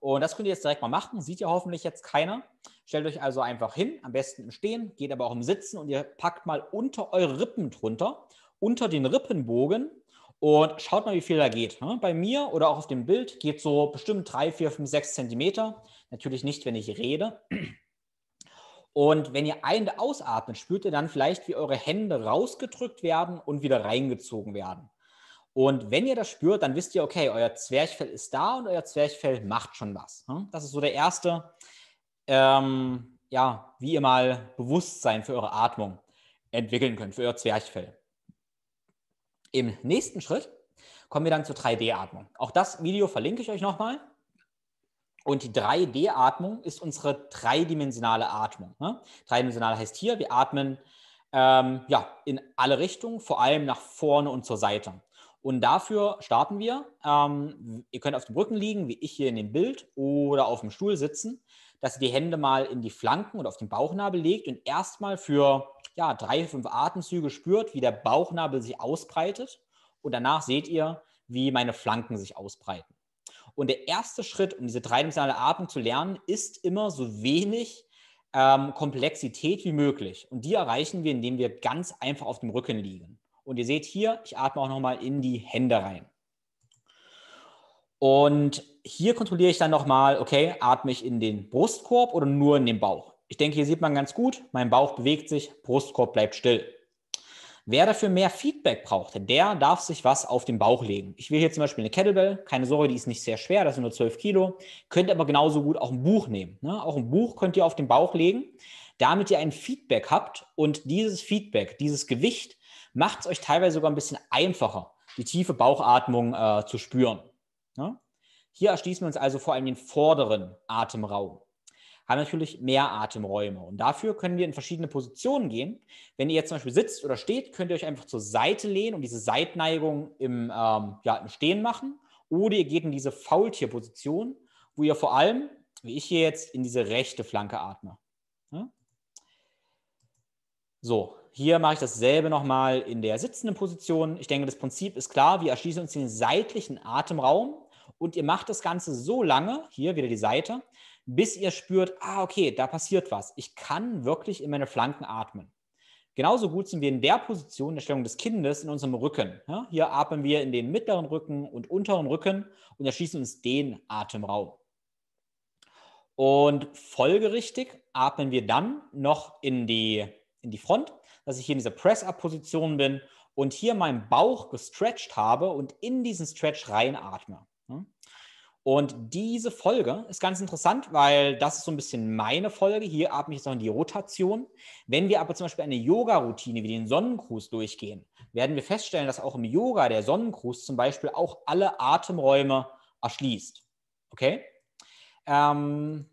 Und das könnt ihr jetzt direkt mal machen. Sieht ja hoffentlich jetzt keiner. Stellt euch also einfach hin, am besten im Stehen, geht aber auch im Sitzen und ihr packt mal unter eure Rippen drunter, unter den Rippenbogen und schaut mal, wie viel da geht. Ne? Bei mir oder auch auf dem Bild geht so bestimmt 3, 4, 5, 6 Zentimeter. Natürlich nicht, wenn ich rede. Und wenn ihr ein- und ausatmet, spürt ihr dann vielleicht, wie eure Hände rausgedrückt werden und wieder reingezogen werden. Und wenn ihr das spürt, dann wisst ihr, okay, euer Zwerchfell ist da und euer Zwerchfell macht schon was. Ne? Das ist so der erste, ähm, ja, wie ihr mal Bewusstsein für eure Atmung entwickeln könnt, für euer Zwerchfell. Im nächsten Schritt kommen wir dann zur 3D-Atmung. Auch das Video verlinke ich euch nochmal. Und die 3D-Atmung ist unsere dreidimensionale Atmung. Ne? Dreidimensional heißt hier, wir atmen ähm, ja, in alle Richtungen, vor allem nach vorne und zur Seite. Und dafür starten wir. Ähm, ihr könnt auf dem Rücken liegen, wie ich hier in dem Bild, oder auf dem Stuhl sitzen, dass ihr die Hände mal in die Flanken oder auf den Bauchnabel legt und erstmal für ja, drei, fünf Atemzüge spürt, wie der Bauchnabel sich ausbreitet. Und danach seht ihr, wie meine Flanken sich ausbreiten. Und der erste Schritt, um diese dreidimensionale Atmung zu lernen, ist immer so wenig ähm, Komplexität wie möglich. Und die erreichen wir, indem wir ganz einfach auf dem Rücken liegen. Und ihr seht hier, ich atme auch nochmal in die Hände rein. Und hier kontrolliere ich dann nochmal, okay, atme ich in den Brustkorb oder nur in den Bauch? Ich denke, hier sieht man ganz gut, mein Bauch bewegt sich, Brustkorb bleibt still. Wer dafür mehr Feedback braucht, der darf sich was auf den Bauch legen. Ich will hier zum Beispiel eine Kettlebell, keine Sorge, die ist nicht sehr schwer, das sind nur 12 Kilo. Könnt aber genauso gut auch ein Buch nehmen. Ne? Auch ein Buch könnt ihr auf den Bauch legen, damit ihr ein Feedback habt und dieses Feedback, dieses Gewicht, macht es euch teilweise sogar ein bisschen einfacher, die tiefe Bauchatmung äh, zu spüren. Ne? Hier erschließen wir uns also vor allem den vorderen Atemraum haben natürlich mehr Atemräume. Und dafür können wir in verschiedene Positionen gehen. Wenn ihr jetzt zum Beispiel sitzt oder steht, könnt ihr euch einfach zur Seite lehnen und diese Seitneigung im, ähm, ja, im Stehen machen. Oder ihr geht in diese Faultierposition, wo ihr vor allem, wie ich hier jetzt, in diese rechte Flanke atme. Ja? So, hier mache ich dasselbe nochmal in der sitzenden Position. Ich denke, das Prinzip ist klar. Wir erschließen uns den seitlichen Atemraum und ihr macht das Ganze so lange, hier wieder die Seite, bis ihr spürt, ah, okay, da passiert was. Ich kann wirklich in meine Flanken atmen. Genauso gut sind wir in der Position der Stellung des Kindes in unserem Rücken. Ja, hier atmen wir in den mittleren Rücken und unteren Rücken und erschließen uns den Atemraum. Und folgerichtig atmen wir dann noch in die, in die Front, dass ich hier in dieser Press-Up-Position bin und hier meinen Bauch gestretched habe und in diesen Stretch reinatme. Und diese Folge ist ganz interessant, weil das ist so ein bisschen meine Folge. Hier atme ich jetzt noch in die Rotation. Wenn wir aber zum Beispiel eine Yoga-Routine wie den Sonnenkruß durchgehen, werden wir feststellen, dass auch im Yoga der Sonnenkruß zum Beispiel auch alle Atemräume erschließt. Okay? Ähm,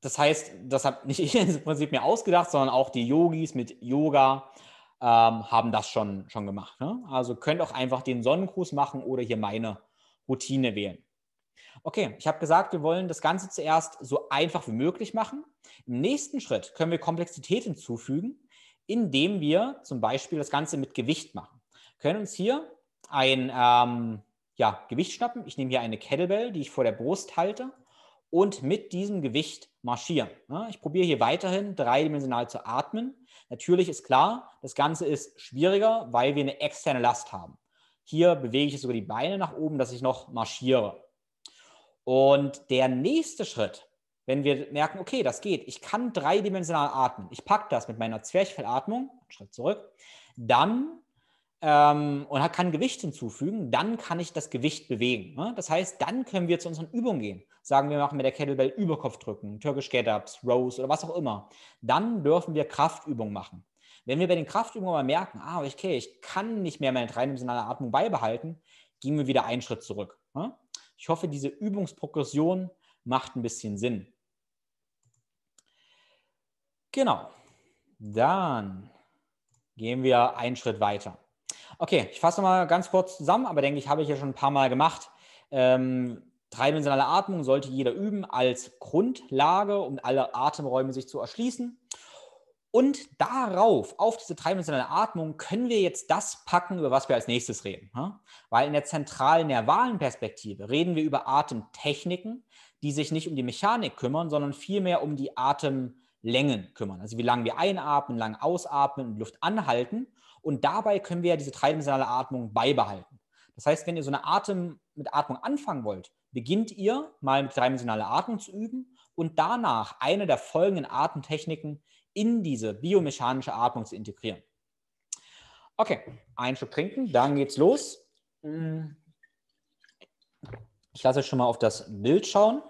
das heißt, das habe nicht ich im Prinzip mir ausgedacht, sondern auch die Yogis mit Yoga ähm, haben das schon, schon gemacht. Ne? Also könnt auch einfach den Sonnenkruß machen oder hier meine Routine wählen. Okay, ich habe gesagt, wir wollen das Ganze zuerst so einfach wie möglich machen. Im nächsten Schritt können wir Komplexität hinzufügen, indem wir zum Beispiel das Ganze mit Gewicht machen. Wir können uns hier ein ähm, ja, Gewicht schnappen. Ich nehme hier eine Kettlebell, die ich vor der Brust halte und mit diesem Gewicht marschieren. Ich probiere hier weiterhin dreidimensional zu atmen. Natürlich ist klar, das Ganze ist schwieriger, weil wir eine externe Last haben. Hier bewege ich sogar die Beine nach oben, dass ich noch marschiere. Und der nächste Schritt, wenn wir merken, okay, das geht, ich kann dreidimensional atmen, ich packe das mit meiner Zwerchfellatmung, Schritt zurück, dann ähm, und kann Gewicht hinzufügen, dann kann ich das Gewicht bewegen. Ne? Das heißt, dann können wir zu unseren Übungen gehen. Sagen wir, machen mit der Kettlebell Überkopfdrücken, Turkish Get-Ups, Rows oder was auch immer. Dann dürfen wir Kraftübungen machen. Wenn wir bei den Kraftübungen mal merken, ah, okay, ich kann nicht mehr meine dreidimensionale Atmung beibehalten, gehen wir wieder einen Schritt zurück. Ne? Ich hoffe, diese Übungsprogression macht ein bisschen Sinn. Genau. Dann gehen wir einen Schritt weiter. Okay, ich fasse mal ganz kurz zusammen, aber denke ich, habe ich ja schon ein paar Mal gemacht. Ähm, dreidimensionale Atmung sollte jeder üben als Grundlage, um alle Atemräume sich zu erschließen. Und darauf, auf diese dreidimensionale Atmung, können wir jetzt das packen, über was wir als nächstes reden. Weil in der zentralen nervalen Perspektive reden wir über Atemtechniken, die sich nicht um die Mechanik kümmern, sondern vielmehr um die Atemlängen kümmern. Also wie lange wir einatmen, lang ausatmen und Luft anhalten. Und dabei können wir ja diese dreidimensionale Atmung beibehalten. Das heißt, wenn ihr so eine Atem mit Atmung anfangen wollt, beginnt ihr mal mit dreidimensionaler Atmung zu üben und danach eine der folgenden Atemtechniken in diese biomechanische Atmung zu integrieren. Okay, einen Schluck trinken, dann geht's los. Ich lasse euch schon mal auf das Bild schauen.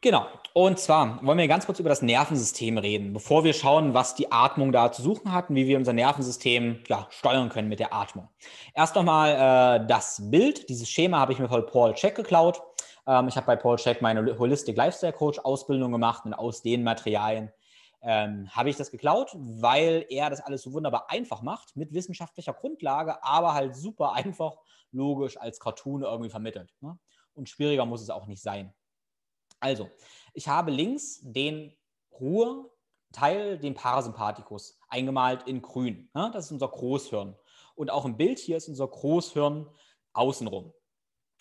Genau, und zwar wollen wir ganz kurz über das Nervensystem reden, bevor wir schauen, was die Atmung da zu suchen hat und wie wir unser Nervensystem ja, steuern können mit der Atmung. Erst nochmal äh, das Bild, dieses Schema habe ich mir von Paul Check geklaut. Ähm, ich habe bei Paul Check meine Holistic Lifestyle Coach Ausbildung gemacht und aus den Materialien ähm, habe ich das geklaut, weil er das alles so wunderbar einfach macht, mit wissenschaftlicher Grundlage, aber halt super einfach, logisch als Cartoon irgendwie vermittelt. Ne? Und schwieriger muss es auch nicht sein. Also, ich habe links den Ruheteil, den Parasympathikus, eingemalt in grün. Ne? Das ist unser Großhirn. Und auch im Bild hier ist unser Großhirn außenrum.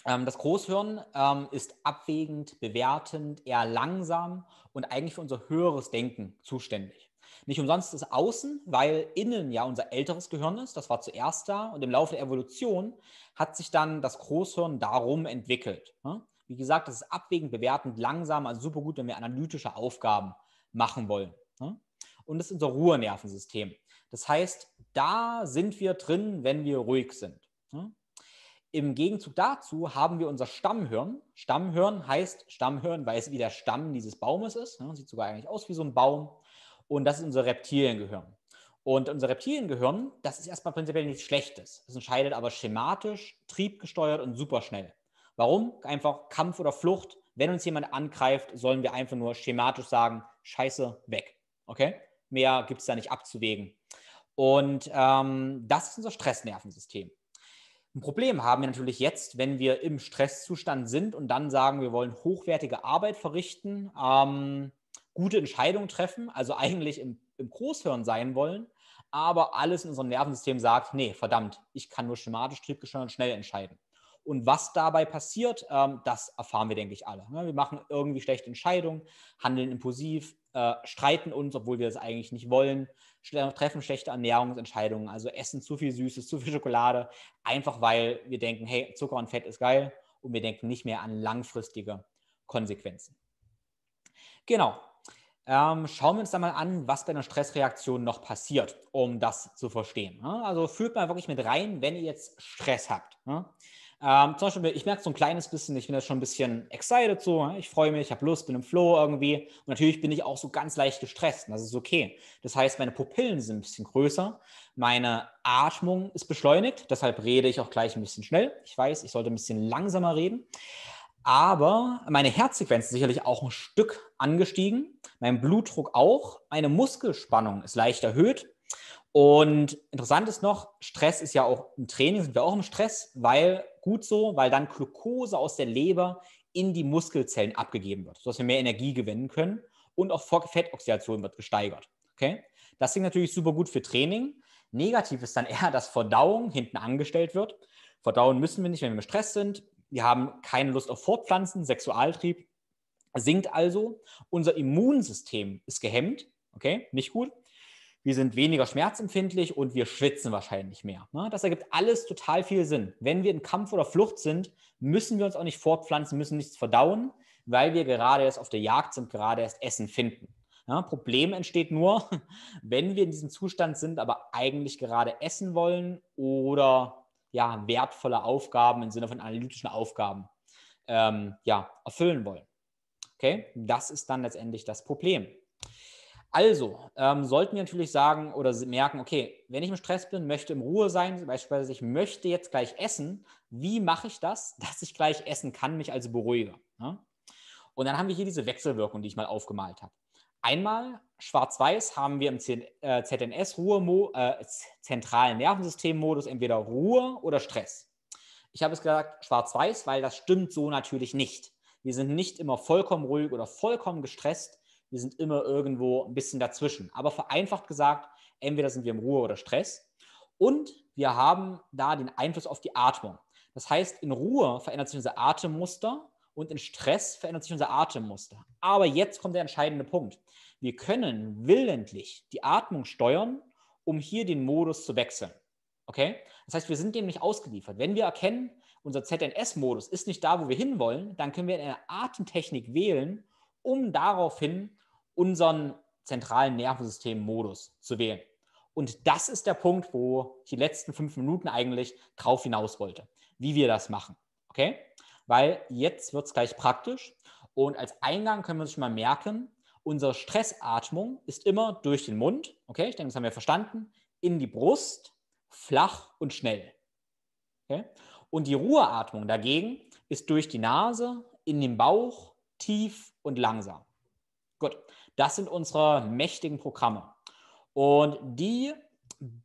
Ähm, das Großhirn ähm, ist abwägend, bewertend, eher langsam und eigentlich für unser höheres Denken zuständig. Nicht umsonst ist außen, weil innen ja unser älteres Gehirn ist, das war zuerst da und im Laufe der Evolution hat sich dann das Großhirn darum entwickelt. Ne? Wie gesagt, das ist abwägend, bewertend, langsam, also super gut, wenn wir analytische Aufgaben machen wollen. Ne? Und das ist unser Ruhenervensystem. Das heißt, da sind wir drin, wenn wir ruhig sind. Im Gegenzug dazu haben wir unser Stammhirn. Stammhirn heißt Stammhirn, weil es wie der Stamm dieses Baumes ist. Ne? Sieht sogar eigentlich aus wie so ein Baum. Und das ist unser Reptiliengehirn. Und unser Reptiliengehirn, das ist erstmal prinzipiell nichts Schlechtes. Es entscheidet aber schematisch, triebgesteuert und superschnell. Warum? Einfach Kampf oder Flucht. Wenn uns jemand angreift, sollen wir einfach nur schematisch sagen, scheiße, weg. Okay? Mehr gibt es da nicht abzuwägen. Und ähm, das ist unser Stressnervensystem. Ein Problem haben wir natürlich jetzt, wenn wir im Stresszustand sind und dann sagen, wir wollen hochwertige Arbeit verrichten, ähm, gute Entscheidungen treffen, also eigentlich im, im Großhirn sein wollen, aber alles in unserem Nervensystem sagt, nee, verdammt, ich kann nur schematisch, triebgesteuert schnell entscheiden. Und was dabei passiert, ähm, das erfahren wir, denke ich, alle. Ne? Wir machen irgendwie schlechte Entscheidungen, handeln impulsiv, äh, streiten uns, obwohl wir es eigentlich nicht wollen, treffen schlechte Ernährungsentscheidungen, also essen zu viel Süßes, zu viel Schokolade, einfach weil wir denken, hey, Zucker und Fett ist geil und wir denken nicht mehr an langfristige Konsequenzen. Genau. Ähm, schauen wir uns da mal an, was bei einer Stressreaktion noch passiert, um das zu verstehen. Ne? Also fühlt mal wirklich mit rein, wenn ihr jetzt Stress habt. Ne? Ähm, zum Beispiel, ich merke so ein kleines bisschen, ich bin jetzt schon ein bisschen excited so, ich freue mich, ich habe Lust, bin im Flow irgendwie. Und natürlich bin ich auch so ganz leicht gestresst und das ist okay. Das heißt, meine Pupillen sind ein bisschen größer, meine Atmung ist beschleunigt, deshalb rede ich auch gleich ein bisschen schnell. Ich weiß, ich sollte ein bisschen langsamer reden. Aber meine Herzfrequenz ist sicherlich auch ein Stück angestiegen, mein Blutdruck auch, meine Muskelspannung ist leicht erhöht und interessant ist noch, Stress ist ja auch im Training, sind wir auch im Stress, weil gut so, weil dann Glucose aus der Leber in die Muskelzellen abgegeben wird, sodass wir mehr Energie gewinnen können und auch Fettoxidation wird gesteigert. Okay? Das ist natürlich super gut für Training. Negativ ist dann eher, dass Verdauung hinten angestellt wird. Verdauen müssen wir nicht, wenn wir im Stress sind. Wir haben keine Lust auf Fortpflanzen, Sexualtrieb sinkt also. Unser Immunsystem ist gehemmt. Okay, nicht gut wir sind weniger schmerzempfindlich und wir schwitzen wahrscheinlich mehr. Ne? Das ergibt alles total viel Sinn. Wenn wir in Kampf oder Flucht sind, müssen wir uns auch nicht fortpflanzen, müssen nichts verdauen, weil wir gerade erst auf der Jagd sind, gerade erst Essen finden. Ja, Problem entsteht nur, wenn wir in diesem Zustand sind, aber eigentlich gerade essen wollen oder ja, wertvolle Aufgaben im Sinne von analytischen Aufgaben ähm, ja, erfüllen wollen. Okay, das ist dann letztendlich das Problem. Also ähm, sollten wir natürlich sagen oder merken, okay, wenn ich im Stress bin, möchte im Ruhe sein, beispielsweise ich möchte jetzt gleich essen, wie mache ich das, dass ich gleich essen kann, mich also beruhige? Ne? Und dann haben wir hier diese Wechselwirkung, die ich mal aufgemalt habe. Einmal schwarz-weiß haben wir im ZNS Ruhe, äh, zentralen Nervensystemmodus entweder Ruhe oder Stress. Ich habe es gesagt schwarz-weiß, weil das stimmt so natürlich nicht. Wir sind nicht immer vollkommen ruhig oder vollkommen gestresst, wir sind immer irgendwo ein bisschen dazwischen. Aber vereinfacht gesagt, entweder sind wir im Ruhe oder Stress. Und wir haben da den Einfluss auf die Atmung. Das heißt, in Ruhe verändert sich unser Atemmuster und in Stress verändert sich unser Atemmuster. Aber jetzt kommt der entscheidende Punkt. Wir können willentlich die Atmung steuern, um hier den Modus zu wechseln. Okay? Das heißt, wir sind dem nicht ausgeliefert. Wenn wir erkennen, unser ZNS-Modus ist nicht da, wo wir hinwollen, dann können wir eine Atemtechnik wählen, um daraufhin unseren zentralen Nervensystem-Modus zu wählen. Und das ist der Punkt, wo ich die letzten fünf Minuten eigentlich drauf hinaus wollte, wie wir das machen. Okay? Weil jetzt wird es gleich praktisch. Und als Eingang können wir uns schon mal merken, unsere Stressatmung ist immer durch den Mund. Okay, ich denke, das haben wir verstanden. In die Brust, flach und schnell. Okay? Und die Ruheatmung dagegen ist durch die Nase, in den Bauch, tief und langsam. Gut, das sind unsere mächtigen Programme. Und die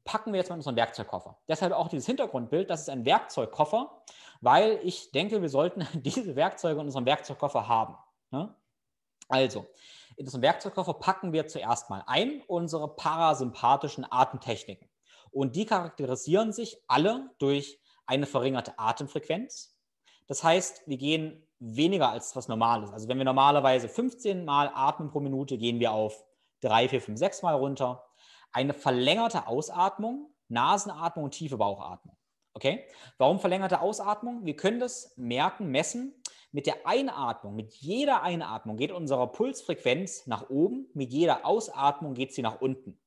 packen wir jetzt mal in unseren Werkzeugkoffer. Deshalb auch dieses Hintergrundbild, das ist ein Werkzeugkoffer, weil ich denke, wir sollten diese Werkzeuge in unserem Werkzeugkoffer haben. Ne? Also, in unserem Werkzeugkoffer packen wir zuerst mal ein unsere parasympathischen Atemtechniken. Und die charakterisieren sich alle durch eine verringerte Atemfrequenz. Das heißt, wir gehen weniger als was Normales. Also wenn wir normalerweise 15 Mal atmen pro Minute, gehen wir auf 3, 4, 5, 6 Mal runter. Eine verlängerte Ausatmung, Nasenatmung und tiefe Bauchatmung. Okay? Warum verlängerte Ausatmung? Wir können das merken, messen. Mit der Einatmung, mit jeder Einatmung geht unsere Pulsfrequenz nach oben, mit jeder Ausatmung geht sie nach unten.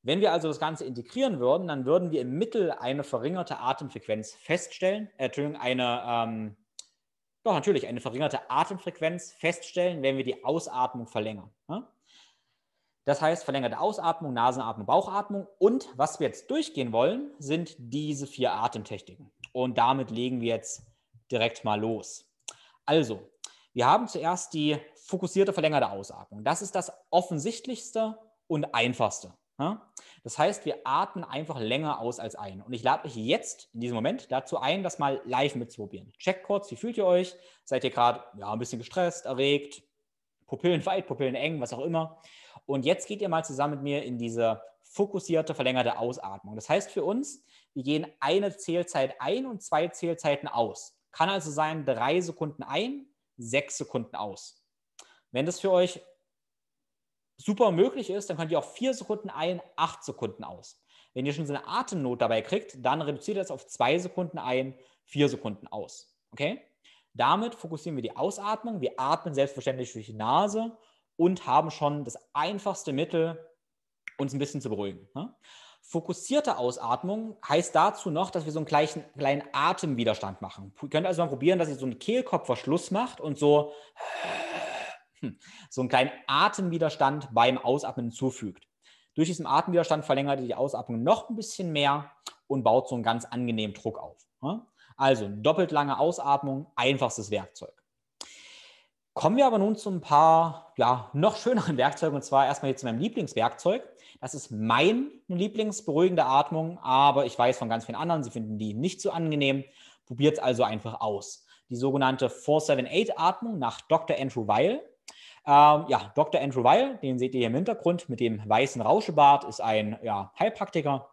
Wenn wir also das Ganze integrieren würden, dann würden wir im Mittel eine verringerte Atemfrequenz feststellen, äh, Entschuldigung, eine ähm, doch natürlich eine verringerte Atemfrequenz feststellen, wenn wir die Ausatmung verlängern. Das heißt, verlängerte Ausatmung, Nasenatmung, Bauchatmung. Und was wir jetzt durchgehen wollen, sind diese vier Atemtechniken. Und damit legen wir jetzt direkt mal los. Also, wir haben zuerst die fokussierte verlängerte Ausatmung. Das ist das offensichtlichste und einfachste. Das heißt, wir atmen einfach länger aus als ein. Und ich lade euch jetzt in diesem Moment dazu ein, das mal live mitzuprobieren. Checkt kurz, wie fühlt ihr euch? Seid ihr gerade ja, ein bisschen gestresst, erregt, Pupillen weit, Pupillen eng, was auch immer. Und jetzt geht ihr mal zusammen mit mir in diese fokussierte, verlängerte Ausatmung. Das heißt für uns, wir gehen eine Zählzeit ein und zwei Zählzeiten aus. Kann also sein, drei Sekunden ein, sechs Sekunden aus. Wenn das für euch super möglich ist, dann könnt ihr auch vier Sekunden ein, acht Sekunden aus. Wenn ihr schon so eine Atemnot dabei kriegt, dann reduziert ihr das auf zwei Sekunden ein, vier Sekunden aus. Okay? Damit fokussieren wir die Ausatmung. Wir atmen selbstverständlich durch die Nase und haben schon das einfachste Mittel, uns ein bisschen zu beruhigen. Ne? Fokussierte Ausatmung heißt dazu noch, dass wir so einen gleichen, kleinen Atemwiderstand machen. Ihr könnt also mal probieren, dass ihr so einen Kehlkopfverschluss macht und so, so einen kleinen Atemwiderstand beim Ausatmen hinzufügt. Durch diesen Atemwiderstand verlängert ihr die Ausatmung noch ein bisschen mehr und baut so einen ganz angenehmen Druck auf. Also doppelt lange Ausatmung, einfachstes Werkzeug. Kommen wir aber nun zu ein paar ja, noch schöneren Werkzeugen und zwar erstmal hier zu meinem Lieblingswerkzeug. Das ist meine Lieblingsberuhigende Atmung, aber ich weiß von ganz vielen anderen, sie finden die nicht so angenehm. Probiert es also einfach aus. Die sogenannte 478-Atmung nach Dr. Andrew Weil. Ähm, ja, Dr. Andrew Weil, den seht ihr hier im Hintergrund mit dem weißen Rauschebart, ist ein ja, Heilpraktiker.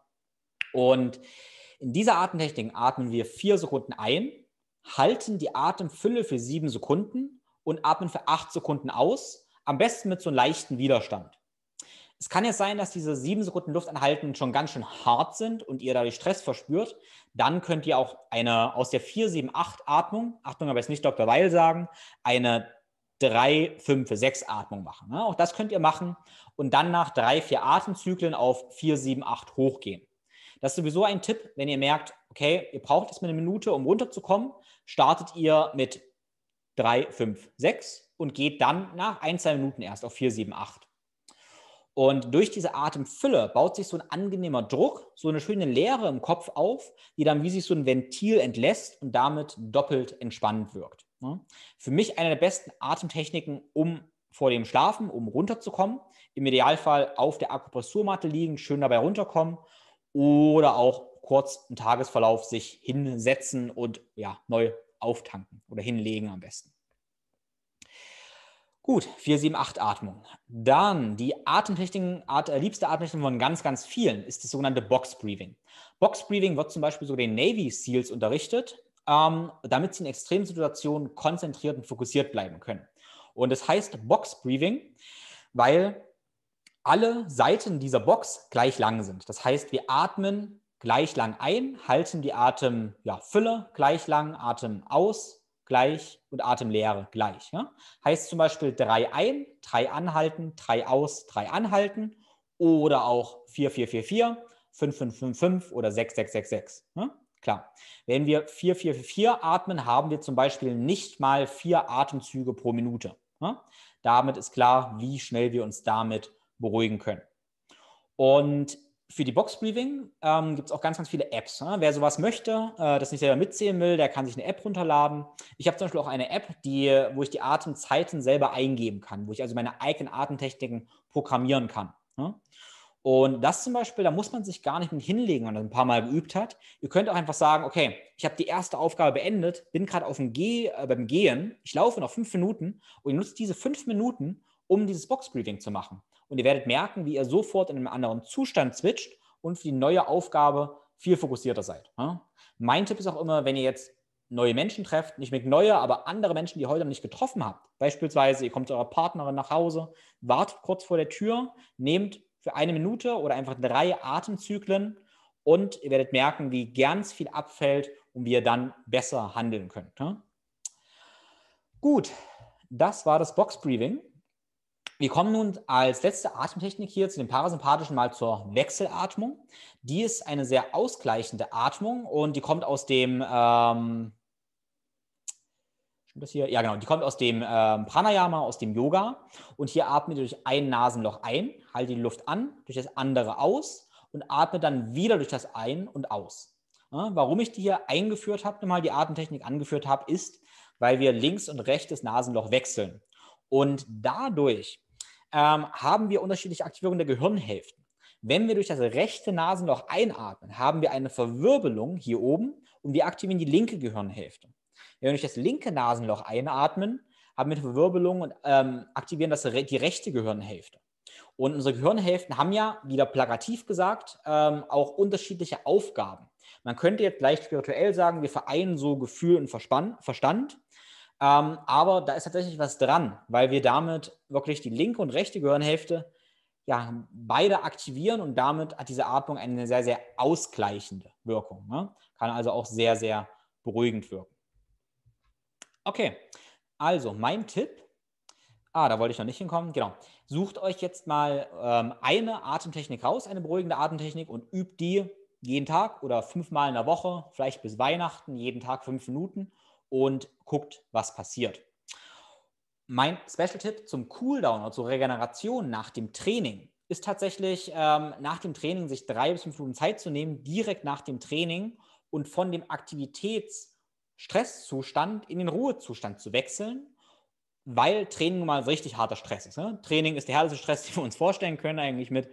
Und in dieser Atemtechnik atmen wir vier Sekunden ein, halten die Atemfülle für sieben Sekunden und atmen für acht Sekunden aus. Am besten mit so einem leichten Widerstand. Es kann jetzt sein, dass diese sieben Sekunden Luftanhalten schon ganz schön hart sind und ihr dadurch Stress verspürt. Dann könnt ihr auch eine aus der 4-7-8-Atmung, Achtung, aber jetzt nicht Dr. Weil sagen, eine 3, 5, 6 Atmung machen. Ne? Auch das könnt ihr machen und dann nach drei, vier Atemzyklen auf 4, 7, 8 hochgehen. Das ist sowieso ein Tipp, wenn ihr merkt, okay, ihr braucht jetzt mal eine Minute, um runterzukommen, startet ihr mit 3, 5, 6 und geht dann nach ein, zwei Minuten erst auf 4, 7, 8. Und durch diese Atemfülle baut sich so ein angenehmer Druck, so eine schöne Leere im Kopf auf, die dann wie sich so ein Ventil entlässt und damit doppelt entspannend wirkt. Für mich eine der besten Atemtechniken, um vor dem Schlafen, um runterzukommen. Im Idealfall auf der Akupressurmatte liegen, schön dabei runterkommen oder auch kurz im Tagesverlauf sich hinsetzen und ja, neu auftanken oder hinlegen am besten. Gut, 4, 7, 8 Atmung. Dann die Atemtechniken, At, äh, liebste Atemtechnik von ganz, ganz vielen ist das sogenannte Box Breathing. Box Breathing wird zum Beispiel so den Navy SEALs unterrichtet, ähm, damit sie in Extremsituationen konzentriert und fokussiert bleiben können. Und das heißt Box Breathing, weil alle Seiten dieser Box gleich lang sind. Das heißt, wir atmen gleich lang ein, halten die Atemfülle ja, gleich lang, Atem aus, gleich und Atemlehre gleich. Ja? Heißt zum Beispiel drei ein, drei anhalten, drei aus, drei anhalten oder auch 4, 4, 4, 4, 5, 5, 5, 5 oder 6, 6, 6, 6. Ja? Klar. Wenn wir 4, 4, 4, 4 atmen, haben wir zum Beispiel nicht mal vier Atemzüge pro Minute. Ja? Damit ist klar, wie schnell wir uns damit beruhigen können. Und für die Box Breathing ähm, gibt es auch ganz, ganz viele Apps. Ne? Wer sowas möchte, äh, das nicht selber mitzählen will, der kann sich eine App runterladen. Ich habe zum Beispiel auch eine App, die, wo ich die Atemzeiten selber eingeben kann, wo ich also meine eigenen Atemtechniken programmieren kann. Ne? Und das zum Beispiel, da muss man sich gar nicht mit hinlegen, wenn man das ein paar Mal geübt hat. Ihr könnt auch einfach sagen, okay, ich habe die erste Aufgabe beendet, bin gerade auf dem Geh, äh, beim Gehen, ich laufe noch fünf Minuten und ihr nutzt diese fünf Minuten, um dieses Box Breathing zu machen. Und ihr werdet merken, wie ihr sofort in einem anderen Zustand switcht und für die neue Aufgabe viel fokussierter seid. Mein Tipp ist auch immer, wenn ihr jetzt neue Menschen trefft, nicht mit neue, aber andere Menschen, die ihr heute noch nicht getroffen habt. Beispielsweise, ihr kommt zu eurer Partnerin nach Hause, wartet kurz vor der Tür, nehmt für eine Minute oder einfach drei Atemzyklen und ihr werdet merken, wie ganz viel abfällt und wie ihr dann besser handeln könnt. Gut, das war das Box Breathing. Wir kommen nun als letzte Atemtechnik hier zu dem parasympathischen mal zur Wechselatmung. Die ist eine sehr ausgleichende Atmung und die kommt aus dem, ähm, das hier? Ja, genau, die kommt aus dem ähm, Pranayama, aus dem Yoga. Und hier atmet ihr durch ein Nasenloch ein, haltet die Luft an, durch das andere aus und atmet dann wieder durch das Ein und Aus. Warum ich die hier eingeführt habe, nochmal die Atemtechnik angeführt habe, ist, weil wir links und rechtes Nasenloch wechseln. Und dadurch ähm, haben wir unterschiedliche Aktivierungen der Gehirnhälften. Wenn wir durch das rechte Nasenloch einatmen, haben wir eine Verwirbelung hier oben und wir aktivieren die linke Gehirnhälfte. Wenn wir durch das linke Nasenloch einatmen, haben wir eine Verwirbelung und ähm, aktivieren das, die rechte Gehirnhälfte. Und unsere Gehirnhälften haben ja, wieder plakativ gesagt, ähm, auch unterschiedliche Aufgaben. Man könnte jetzt leicht spirituell sagen, wir vereinen so Gefühl und Verstand. Ähm, aber da ist tatsächlich was dran, weil wir damit wirklich die linke und rechte Gehirnhälfte ja, beide aktivieren und damit hat diese Atmung eine sehr, sehr ausgleichende Wirkung. Ne? Kann also auch sehr, sehr beruhigend wirken. Okay, also mein Tipp, Ah, da wollte ich noch nicht hinkommen. Genau. Sucht euch jetzt mal ähm, eine Atemtechnik raus, eine beruhigende Atemtechnik und übt die jeden Tag oder fünfmal in der Woche, vielleicht bis Weihnachten, jeden Tag fünf Minuten und guckt, was passiert. Mein Special-Tipp zum Cooldown oder zur Regeneration nach dem Training ist tatsächlich, ähm, nach dem Training sich drei bis fünf Minuten Zeit zu nehmen, direkt nach dem Training und von dem Aktivitätsstresszustand in den Ruhezustand zu wechseln weil Training mal richtig harter Stress ist. Ne? Training ist der härteste Stress, den wir uns vorstellen können, eigentlich mit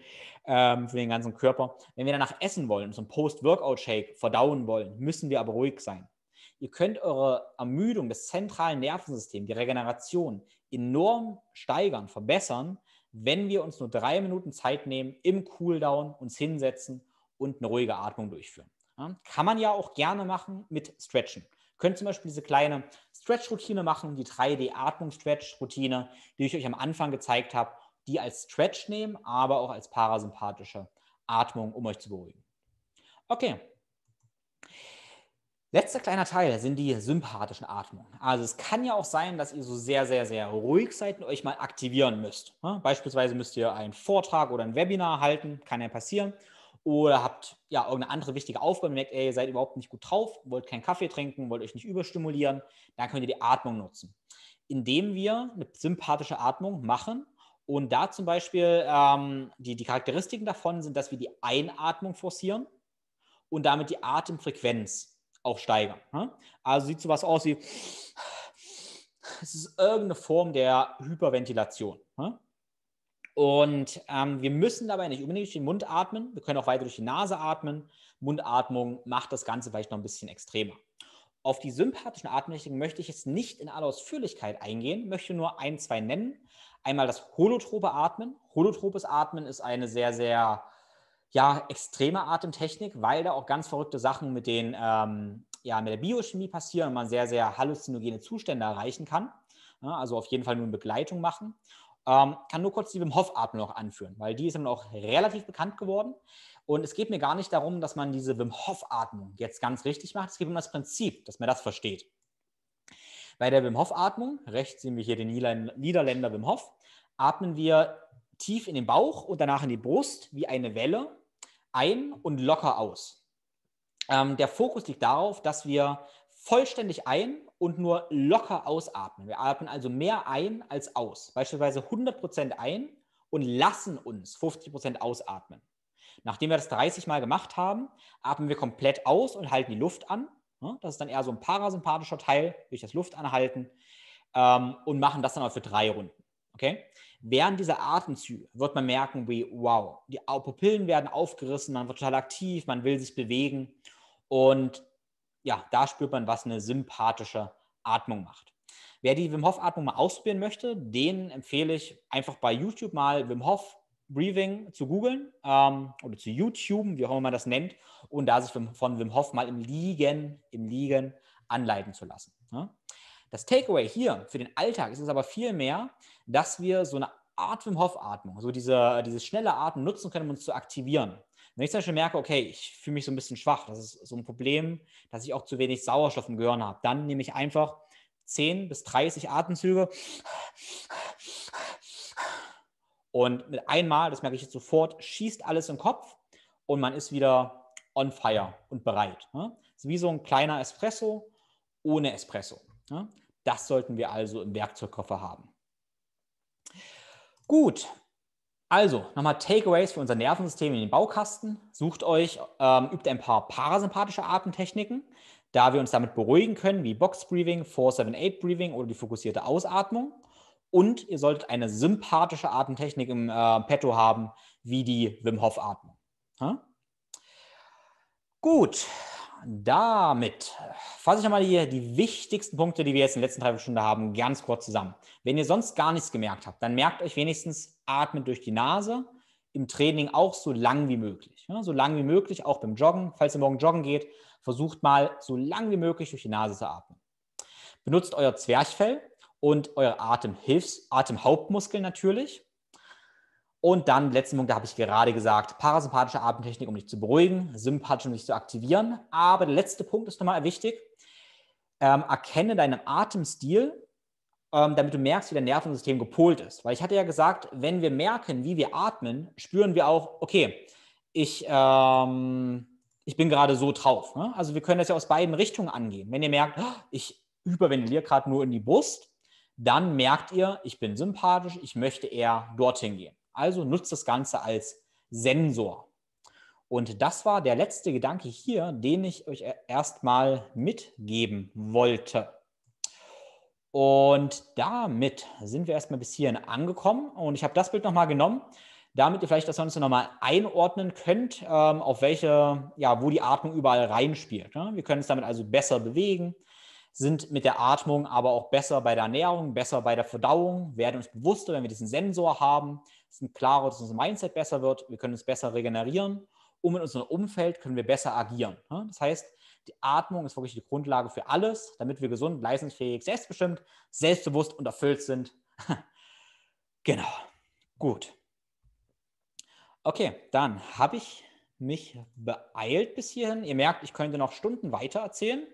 ähm, für den ganzen Körper. Wenn wir danach essen wollen, so ein Post-Workout-Shake verdauen wollen, müssen wir aber ruhig sein. Ihr könnt eure Ermüdung des zentralen Nervensystems, die Regeneration, enorm steigern, verbessern, wenn wir uns nur drei Minuten Zeit nehmen, im Cooldown uns hinsetzen und eine ruhige Atmung durchführen. Ja? Kann man ja auch gerne machen mit Stretchen. Könnt zum Beispiel diese kleine Stretch-Routine machen, die 3D-Atmung-Stretch-Routine, die ich euch am Anfang gezeigt habe, die als Stretch nehmen, aber auch als parasympathische Atmung, um euch zu beruhigen. Okay. Letzter kleiner Teil sind die sympathischen Atmungen. Also es kann ja auch sein, dass ihr so sehr, sehr, sehr ruhig seid und euch mal aktivieren müsst. Beispielsweise müsst ihr einen Vortrag oder ein Webinar halten, kann ja passieren oder habt ja irgendeine andere wichtige Aufgabe und merkt, ey, ihr seid überhaupt nicht gut drauf, wollt keinen Kaffee trinken, wollt euch nicht überstimulieren, dann könnt ihr die Atmung nutzen. Indem wir eine sympathische Atmung machen und da zum Beispiel ähm, die, die Charakteristiken davon sind, dass wir die Einatmung forcieren und damit die Atemfrequenz auch steigern. Ne? Also sieht sowas aus wie, es ist irgendeine Form der Hyperventilation. Ne? Und ähm, wir müssen dabei nicht unbedingt durch den Mund atmen. Wir können auch weiter durch die Nase atmen. Mundatmung macht das Ganze vielleicht noch ein bisschen extremer. Auf die sympathischen Atemtechniken möchte ich jetzt nicht in aller Ausführlichkeit eingehen, möchte nur ein, zwei nennen. Einmal das holotrope Atmen. Holotropes Atmen ist eine sehr, sehr ja, extreme Atemtechnik, weil da auch ganz verrückte Sachen mit, den, ähm, ja, mit der Biochemie passieren und man sehr, sehr halluzinogene Zustände erreichen kann. Ja, also auf jeden Fall nur in Begleitung machen. Ähm, kann nur kurz die Wim Hof-Atmung noch anführen, weil die ist dann auch relativ bekannt geworden. Und es geht mir gar nicht darum, dass man diese Wim Hof-Atmung jetzt ganz richtig macht. Es geht um das Prinzip, dass man das versteht. Bei der Wim Hof-Atmung, rechts sehen wir hier den Niederländer Wim Hof, atmen wir tief in den Bauch und danach in die Brust wie eine Welle ein und locker aus. Ähm, der Fokus liegt darauf, dass wir vollständig ein und nur locker ausatmen. Wir atmen also mehr ein als aus. Beispielsweise 100% ein und lassen uns 50% ausatmen. Nachdem wir das 30 Mal gemacht haben, atmen wir komplett aus und halten die Luft an. Das ist dann eher so ein parasympathischer Teil durch das Luftanhalten ähm, und machen das dann auch für drei Runden. Okay? Während dieser Atemzüge wird man merken, wie wow, die Pupillen werden aufgerissen, man wird total aktiv, man will sich bewegen und ja, da spürt man, was eine sympathische Atmung macht. Wer die Wim Hof Atmung mal ausprobieren möchte, den empfehle ich einfach bei YouTube mal Wim Hof Breathing zu googeln ähm, oder zu YouTube, wie auch immer man das nennt, und da sich von Wim Hof mal im Liegen, im Liegen anleiten zu lassen. Ja? Das Takeaway hier für den Alltag ist es aber vielmehr, dass wir so eine Art Wim Hof Atmung, so diese, dieses schnelle Atmen nutzen können, um uns zu aktivieren. Wenn ich zum Beispiel merke, okay, ich fühle mich so ein bisschen schwach, das ist so ein Problem, dass ich auch zu wenig Sauerstoff im Gehirn habe, dann nehme ich einfach 10 bis 30 Atemzüge und mit einmal, das merke ich jetzt sofort, schießt alles im Kopf und man ist wieder on fire und bereit. Das ist wie so ein kleiner Espresso ohne Espresso. Das sollten wir also im Werkzeugkoffer haben. Gut, also, nochmal Takeaways für unser Nervensystem in den Baukasten. Sucht euch, ähm, übt ein paar parasympathische Atemtechniken, da wir uns damit beruhigen können, wie Box Breathing, 478 Breathing oder die fokussierte Ausatmung. Und ihr solltet eine sympathische Atemtechnik im äh, Petto haben, wie die Wim Hof Atmung. Ha? Gut, damit fasse ich nochmal die, die wichtigsten Punkte, die wir jetzt in den letzten drei Stunden haben, ganz kurz zusammen. Wenn ihr sonst gar nichts gemerkt habt, dann merkt euch wenigstens, atmet durch die Nase. Im Training auch so lang wie möglich. Ja, so lang wie möglich, auch beim Joggen. Falls ihr morgen joggen geht, versucht mal so lang wie möglich durch die Nase zu atmen. Benutzt euer Zwerchfell und eure Atemhilfs-, Atemhauptmuskeln natürlich. Und dann, letzten Punkt, da habe ich gerade gesagt, parasympathische Atemtechnik, um dich zu beruhigen, sympathisch, um dich zu aktivieren. Aber der letzte Punkt ist nochmal wichtig. Ähm, erkenne deinen Atemstil, ähm, damit du merkst, wie dein Nervensystem gepolt ist. Weil ich hatte ja gesagt, wenn wir merken, wie wir atmen, spüren wir auch, okay, ich, ähm, ich bin gerade so drauf. Ne? Also wir können das ja aus beiden Richtungen angehen. Wenn ihr merkt, oh, ich hyperventiliere gerade nur in die Brust, dann merkt ihr, ich bin sympathisch, ich möchte eher dorthin gehen. Also nutzt das Ganze als Sensor. Und das war der letzte Gedanke hier, den ich euch erstmal mitgeben wollte. Und damit sind wir erstmal bis hierhin angekommen. Und ich habe das Bild nochmal genommen, damit ihr vielleicht das Ganze nochmal einordnen könnt, ähm, auf welche, ja, wo die Atmung überall reinspielt. Ne? Wir können es damit also besser bewegen, sind mit der Atmung aber auch besser bei der Ernährung, besser bei der Verdauung, werden uns bewusster, wenn wir diesen Sensor haben, sind klarer, dass unser Mindset besser wird, wir können uns besser regenerieren und in unserem Umfeld können wir besser agieren. Das heißt, die Atmung ist wirklich die Grundlage für alles, damit wir gesund, leistungsfähig, selbstbestimmt, selbstbewusst und erfüllt sind. genau. Gut. Okay, dann habe ich mich beeilt bis hierhin. Ihr merkt, ich könnte noch Stunden weiter erzählen.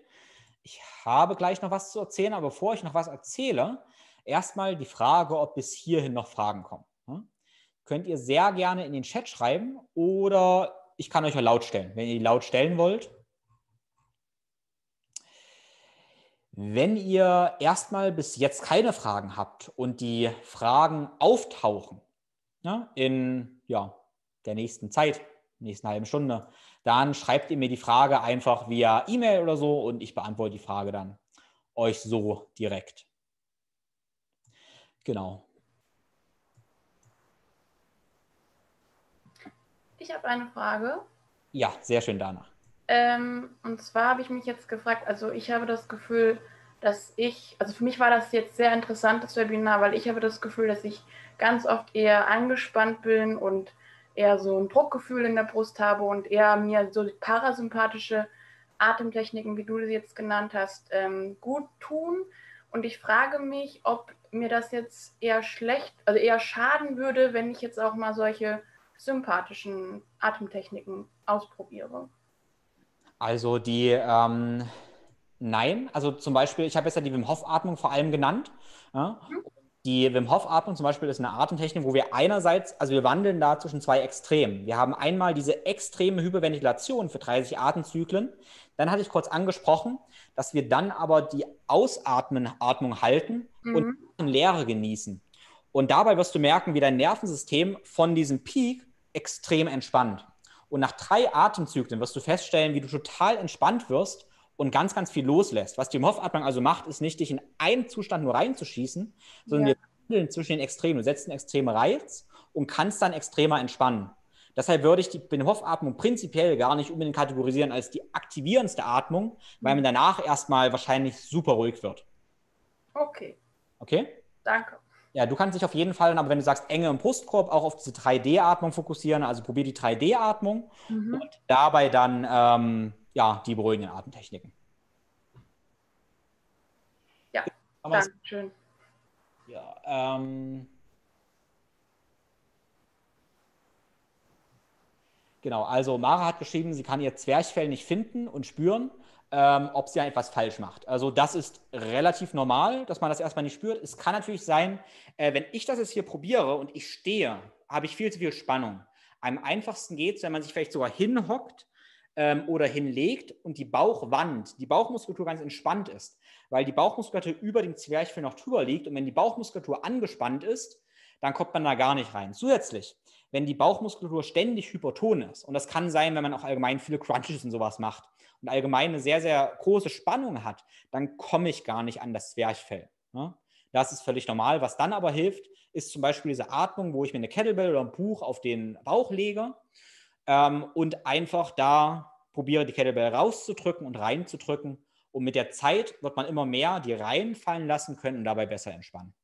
Ich habe gleich noch was zu erzählen, aber bevor ich noch was erzähle, erstmal die Frage, ob bis hierhin noch Fragen kommen. Könnt ihr sehr gerne in den Chat schreiben oder ich kann euch auch laut stellen. Wenn ihr die laut stellen wollt, Wenn ihr erstmal bis jetzt keine Fragen habt und die Fragen auftauchen ja, in ja, der nächsten Zeit, nächsten halben Stunde, dann schreibt ihr mir die Frage einfach via E-Mail oder so und ich beantworte die Frage dann euch so direkt. Genau. Ich habe eine Frage. Ja, sehr schön danach. Ähm, und zwar habe ich mich jetzt gefragt, also ich habe das Gefühl, dass ich, also für mich war das jetzt sehr interessant, das Webinar, weil ich habe das Gefühl, dass ich ganz oft eher angespannt bin und eher so ein Druckgefühl in der Brust habe und eher mir so parasympathische Atemtechniken, wie du sie jetzt genannt hast, ähm, gut tun. Und ich frage mich, ob mir das jetzt eher schlecht, also eher schaden würde, wenn ich jetzt auch mal solche sympathischen Atemtechniken ausprobiere. Also die, ähm, nein, also zum Beispiel, ich habe jetzt ja die Wim Hof-Atmung vor allem genannt. Ja? Mhm. Die Wim Hof-Atmung zum Beispiel ist eine Atemtechnik, wo wir einerseits, also wir wandeln da zwischen zwei Extremen. Wir haben einmal diese extreme Hyperventilation für 30 Atemzyklen. Dann hatte ich kurz angesprochen, dass wir dann aber die Ausatmen-Atmung halten mhm. und Leere genießen. Und dabei wirst du merken, wie dein Nervensystem von diesem Peak extrem entspannt. Und nach drei Atemzyklen wirst du feststellen, wie du total entspannt wirst und ganz, ganz viel loslässt. Was die Hof-Atmung also macht, ist nicht, dich in einen Zustand nur reinzuschießen, sondern ja. wir handeln zwischen den Extremen. Du setzt einen extremen Reiz und kannst dann extremer entspannen. Deshalb würde ich die Hof-Atmung prinzipiell gar nicht unbedingt kategorisieren als die aktivierendste Atmung, weil man danach erstmal wahrscheinlich super ruhig wird. Okay. Okay? Danke. Ja, du kannst dich auf jeden Fall, aber wenn du sagst Enge im Brustkorb, auch auf diese 3D-Atmung fokussieren. Also probier die 3D-Atmung mhm. und dabei dann ähm, ja, die beruhigenden Atemtechniken. Ja, danke schön. Ja, ähm, Genau, also Mara hat geschrieben, sie kann ihr Zwerchfell nicht finden und spüren ähm, ob sie etwas falsch macht. Also das ist relativ normal, dass man das erstmal nicht spürt. Es kann natürlich sein, äh, wenn ich das jetzt hier probiere und ich stehe, habe ich viel zu viel Spannung. Am einfachsten geht es, wenn man sich vielleicht sogar hinhockt ähm, oder hinlegt und die Bauchwand, die Bauchmuskulatur ganz entspannt ist, weil die Bauchmuskulatur über dem Zwerchfell noch drüber liegt und wenn die Bauchmuskulatur angespannt ist, dann kommt man da gar nicht rein. Zusätzlich, wenn die Bauchmuskulatur ständig hyperton ist, und das kann sein, wenn man auch allgemein viele Crunches und sowas macht, und allgemein eine sehr, sehr große Spannung hat, dann komme ich gar nicht an das Zwerchfell. Ne? Das ist völlig normal. Was dann aber hilft, ist zum Beispiel diese Atmung, wo ich mir eine Kettlebell oder ein Buch auf den Bauch lege ähm, und einfach da probiere, die Kettlebell rauszudrücken und reinzudrücken. Und mit der Zeit wird man immer mehr die Reihen fallen lassen können und dabei besser entspannen.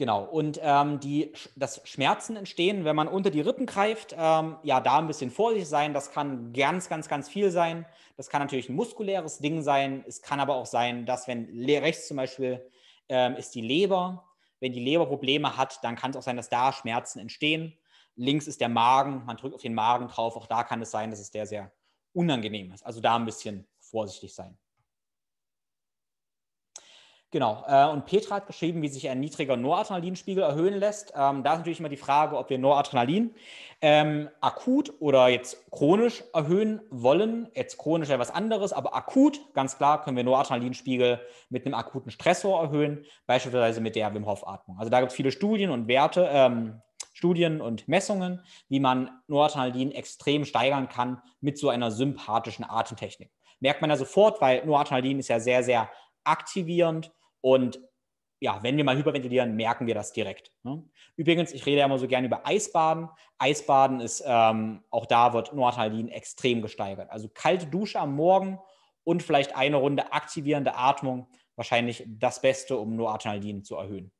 Genau, und ähm, die, das Schmerzen entstehen, wenn man unter die Rippen greift. Ähm, ja, da ein bisschen vorsichtig sein. Das kann ganz, ganz, ganz viel sein. Das kann natürlich ein muskuläres Ding sein. Es kann aber auch sein, dass, wenn rechts zum Beispiel ähm, ist die Leber, wenn die Leber Probleme hat, dann kann es auch sein, dass da Schmerzen entstehen. Links ist der Magen, man drückt auf den Magen drauf. Auch da kann es sein, dass es der sehr unangenehm ist. Also da ein bisschen vorsichtig sein. Genau. Äh, und Petra hat geschrieben, wie sich ein niedriger Noradrenalinspiegel erhöhen lässt. Ähm, da ist natürlich immer die Frage, ob wir Noradrenalin ähm, akut oder jetzt chronisch erhöhen wollen. Jetzt chronisch ja was anderes, aber akut, ganz klar, können wir Noradrenalinspiegel mit einem akuten Stressor erhöhen, beispielsweise mit der Wim Hof Atmung. Also da gibt es viele Studien und Werte, ähm, Studien und Messungen, wie man Noradrenalin extrem steigern kann mit so einer sympathischen Atemtechnik. Merkt man ja sofort, weil Noradrenalin ist ja sehr, sehr aktivierend und ja, wenn wir mal hyperventilieren, merken wir das direkt. Ne? Übrigens, ich rede ja immer so gerne über Eisbaden. Eisbaden ist, ähm, auch da wird Noradrenalin extrem gesteigert. Also kalte Dusche am Morgen und vielleicht eine Runde aktivierende Atmung, wahrscheinlich das Beste, um Noradrenalin zu erhöhen.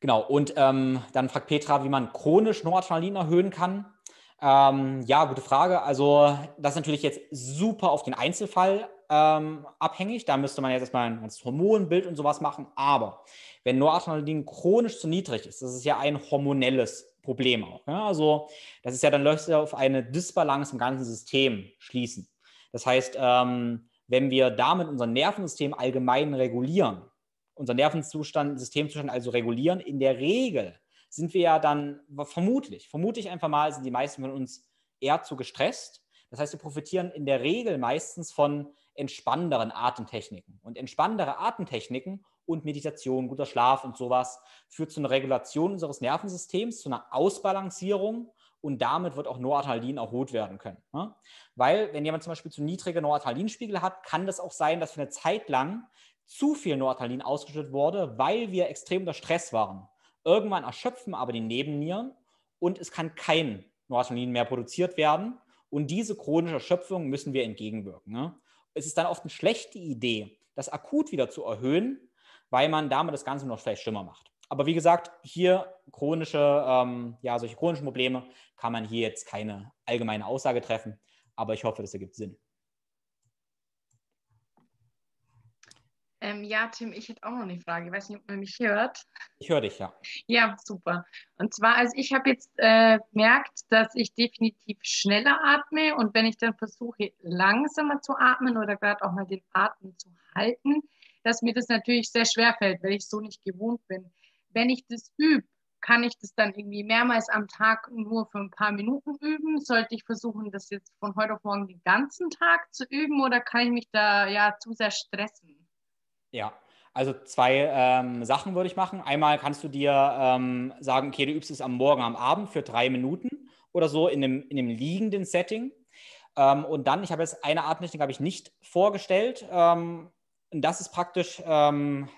Genau, und ähm, dann fragt Petra, wie man chronisch Noradrenalin erhöhen kann. Ähm, ja, gute Frage. Also das ist natürlich jetzt super auf den Einzelfall ähm, abhängig. Da müsste man jetzt erstmal ein Hormonbild und sowas machen. Aber wenn Noradrenalin chronisch zu niedrig ist, das ist ja ein hormonelles Problem auch. Ja? Also das ist ja, dann läuft es auf eine Disbalance im ganzen System schließen. Das heißt, ähm, wenn wir damit unser Nervensystem allgemein regulieren, unser Nervenzustand, Systemzustand also regulieren, in der Regel sind wir ja dann vermutlich, vermute ich einfach mal, sind die meisten von uns eher zu gestresst. Das heißt, wir profitieren in der Regel meistens von entspannenderen Atemtechniken. Und entspannendere Atemtechniken und Meditation, guter Schlaf und sowas führt zu einer Regulation unseres Nervensystems, zu einer Ausbalancierung und damit wird auch Noradrenalin erhöht werden können. Ne? Weil, wenn jemand zum Beispiel zu niedrige Noradrenalinspiegel hat, kann das auch sein, dass für eine Zeit lang zu viel Noradrenalin ausgeschüttet wurde, weil wir extrem unter Stress waren. Irgendwann erschöpfen aber die Nebennieren und es kann kein Noradrenalin mehr produziert werden. Und diese chronische Erschöpfung müssen wir entgegenwirken. Ne? es ist dann oft eine schlechte Idee, das akut wieder zu erhöhen, weil man damit das Ganze noch vielleicht schlimmer macht. Aber wie gesagt, hier chronische, ähm, ja, solche chronischen Probleme kann man hier jetzt keine allgemeine Aussage treffen, aber ich hoffe, das ergibt Sinn. Ähm, ja, Tim, ich hätte auch noch eine Frage. Ich weiß nicht, ob man mich hört. Ich höre dich, ja. Ja, super. Und zwar, also ich habe jetzt äh, gemerkt, dass ich definitiv schneller atme und wenn ich dann versuche, langsamer zu atmen oder gerade auch mal den Atem zu halten, dass mir das natürlich sehr schwer fällt, weil ich so nicht gewohnt bin. Wenn ich das übe, kann ich das dann irgendwie mehrmals am Tag nur für ein paar Minuten üben? Sollte ich versuchen, das jetzt von heute auf morgen den ganzen Tag zu üben oder kann ich mich da ja zu sehr stressen? Ja, also zwei ähm, Sachen würde ich machen. Einmal kannst du dir ähm, sagen, okay, du übst es am Morgen, am Abend für drei Minuten oder so in einem, in einem liegenden Setting. Ähm, und dann, ich habe jetzt eine Atemtechnik habe ich nicht vorgestellt. Ähm, und das ist praktisch ähm,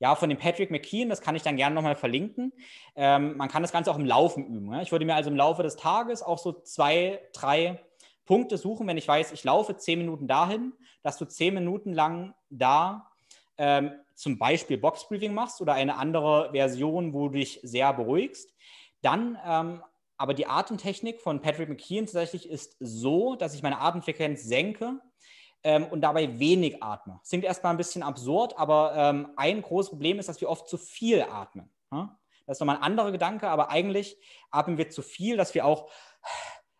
ja, von dem Patrick McKeon, das kann ich dann gerne nochmal verlinken. Ähm, man kann das Ganze auch im Laufen üben. Ja? Ich würde mir also im Laufe des Tages auch so zwei, drei Punkte suchen, wenn ich weiß, ich laufe zehn Minuten dahin, dass du zehn Minuten lang da ähm, zum Beispiel Boxbriefing machst oder eine andere Version, wo du dich sehr beruhigst, dann ähm, aber die Atemtechnik von Patrick McKeon tatsächlich ist so, dass ich meine Atemfrequenz senke ähm, und dabei wenig atme. Das klingt erstmal ein bisschen absurd, aber ähm, ein großes Problem ist, dass wir oft zu viel atmen. Ja? Das ist nochmal ein anderer Gedanke, aber eigentlich atmen wir zu viel, dass wir auch,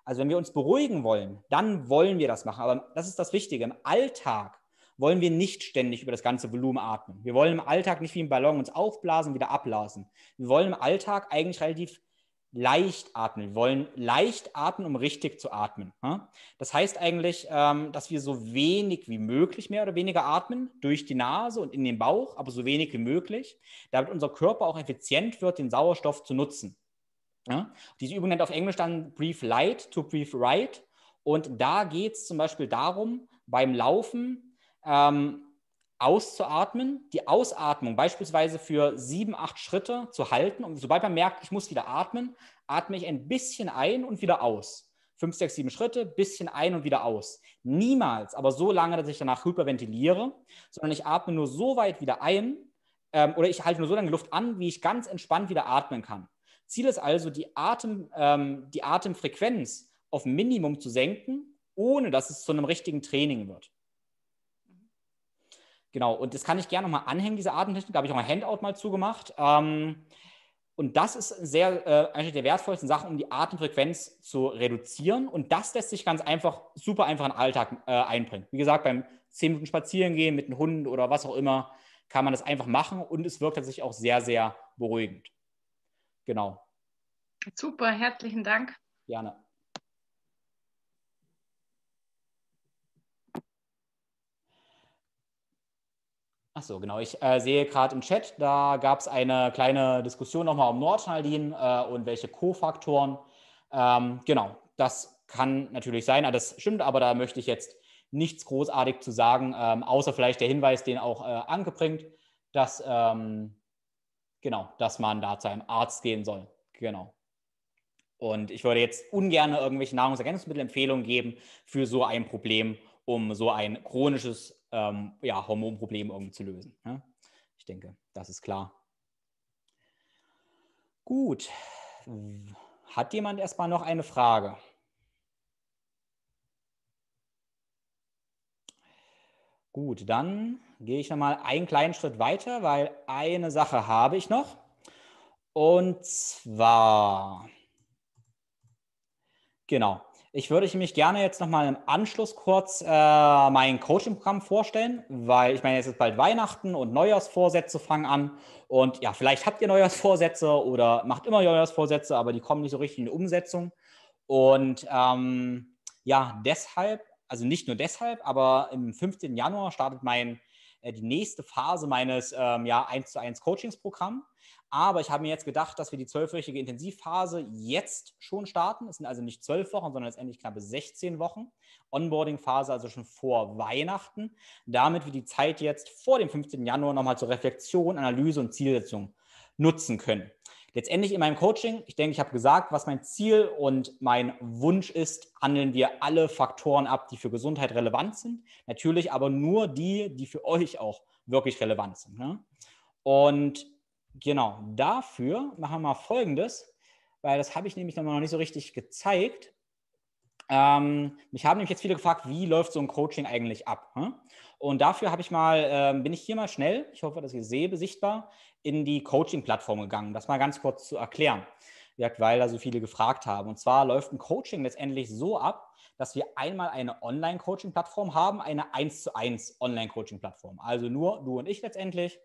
also wenn wir uns beruhigen wollen, dann wollen wir das machen. Aber das ist das Wichtige. Im Alltag wollen wir nicht ständig über das ganze Volumen atmen. Wir wollen im Alltag nicht wie ein Ballon uns aufblasen, wieder abblasen. Wir wollen im Alltag eigentlich relativ leicht atmen. Wir wollen leicht atmen, um richtig zu atmen. Das heißt eigentlich, ähm, dass wir so wenig wie möglich mehr oder weniger atmen durch die Nase und in den Bauch, aber so wenig wie möglich, damit unser Körper auch effizient wird, den Sauerstoff zu nutzen. Diese Übung nennt auf Englisch dann Breathe Light to Breathe Right. Und da geht es zum Beispiel darum, beim Laufen ähm, auszuatmen, die Ausatmung beispielsweise für sieben, acht Schritte zu halten. Und sobald man merkt, ich muss wieder atmen, atme ich ein bisschen ein und wieder aus. Fünf, sechs, sieben Schritte, bisschen ein und wieder aus. Niemals, aber so lange, dass ich danach hyperventiliere, sondern ich atme nur so weit wieder ein ähm, oder ich halte nur so lange Luft an, wie ich ganz entspannt wieder atmen kann. Ziel ist also, die, Atem, ähm, die Atemfrequenz auf Minimum zu senken, ohne dass es zu einem richtigen Training wird. Genau, und das kann ich gerne nochmal anhängen, diese Atemtechnik. Da habe ich auch ein Handout mal zugemacht. Ähm, Und das ist sehr, äh, eine der wertvollsten Sachen, um die Atemfrequenz zu reduzieren. Und das lässt sich ganz einfach, super einfach in den Alltag äh, einbringen. Wie gesagt, beim 10 Minuten spazieren gehen mit einem Hund oder was auch immer, kann man das einfach machen und es wirkt tatsächlich auch sehr, sehr beruhigend. Genau. Super, herzlichen Dank. Gerne. Achso, genau. Ich äh, sehe gerade im Chat, da gab es eine kleine Diskussion nochmal um Nordhalin äh, und welche Kofaktoren. Ähm, genau, das kann natürlich sein, das stimmt, aber da möchte ich jetzt nichts großartig zu sagen, ähm, außer vielleicht der Hinweis, den auch äh, Anke bringt, dass, ähm, genau, dass man da zu einem Arzt gehen soll. Genau. Und ich würde jetzt ungern irgendwelche Nahrungsergänzungsmittelempfehlungen geben für so ein Problem, um so ein chronisches ähm, ja, Hormonproblem irgendwie zu lösen. Ja? Ich denke, das ist klar. Gut. Hat jemand erstmal noch eine Frage? Gut, dann gehe ich nochmal einen kleinen Schritt weiter, weil eine Sache habe ich noch. Und zwar, genau, ich würde mich gerne jetzt nochmal im Anschluss kurz äh, mein Coaching-Programm vorstellen, weil ich meine, jetzt ist bald Weihnachten und Neujahrsvorsätze fangen an. Und ja, vielleicht habt ihr Neujahrsvorsätze oder macht immer Neujahrsvorsätze, aber die kommen nicht so richtig in die Umsetzung. Und ähm, ja, deshalb, also nicht nur deshalb, aber im 15. Januar startet mein, äh, die nächste Phase meines ähm, ja, 1 zu 1 Coachingsprogramms. Aber ich habe mir jetzt gedacht, dass wir die zwölfwöchige Intensivphase jetzt schon starten. Es sind also nicht zwölf Wochen, sondern letztendlich knappe 16 Wochen. Onboarding-Phase also schon vor Weihnachten. Damit wir die Zeit jetzt vor dem 15. Januar nochmal zur Reflexion, Analyse und Zielsetzung nutzen können. Letztendlich in meinem Coaching, ich denke, ich habe gesagt, was mein Ziel und mein Wunsch ist, handeln wir alle Faktoren ab, die für Gesundheit relevant sind. Natürlich aber nur die, die für euch auch wirklich relevant sind. Ne? Und Genau, dafür machen wir mal Folgendes, weil das habe ich nämlich noch nicht so richtig gezeigt. Ähm, mich haben nämlich jetzt viele gefragt, wie läuft so ein Coaching eigentlich ab? Hm? Und dafür habe ich mal, ähm, bin ich hier mal schnell, ich hoffe, dass ihr seht, sichtbar, in die Coaching-Plattform gegangen. Das mal ganz kurz zu erklären, weil da so viele gefragt haben. Und zwar läuft ein Coaching letztendlich so ab, dass wir einmal eine Online-Coaching-Plattform haben, eine 1 zu 1 Online-Coaching-Plattform. Also nur du und ich letztendlich.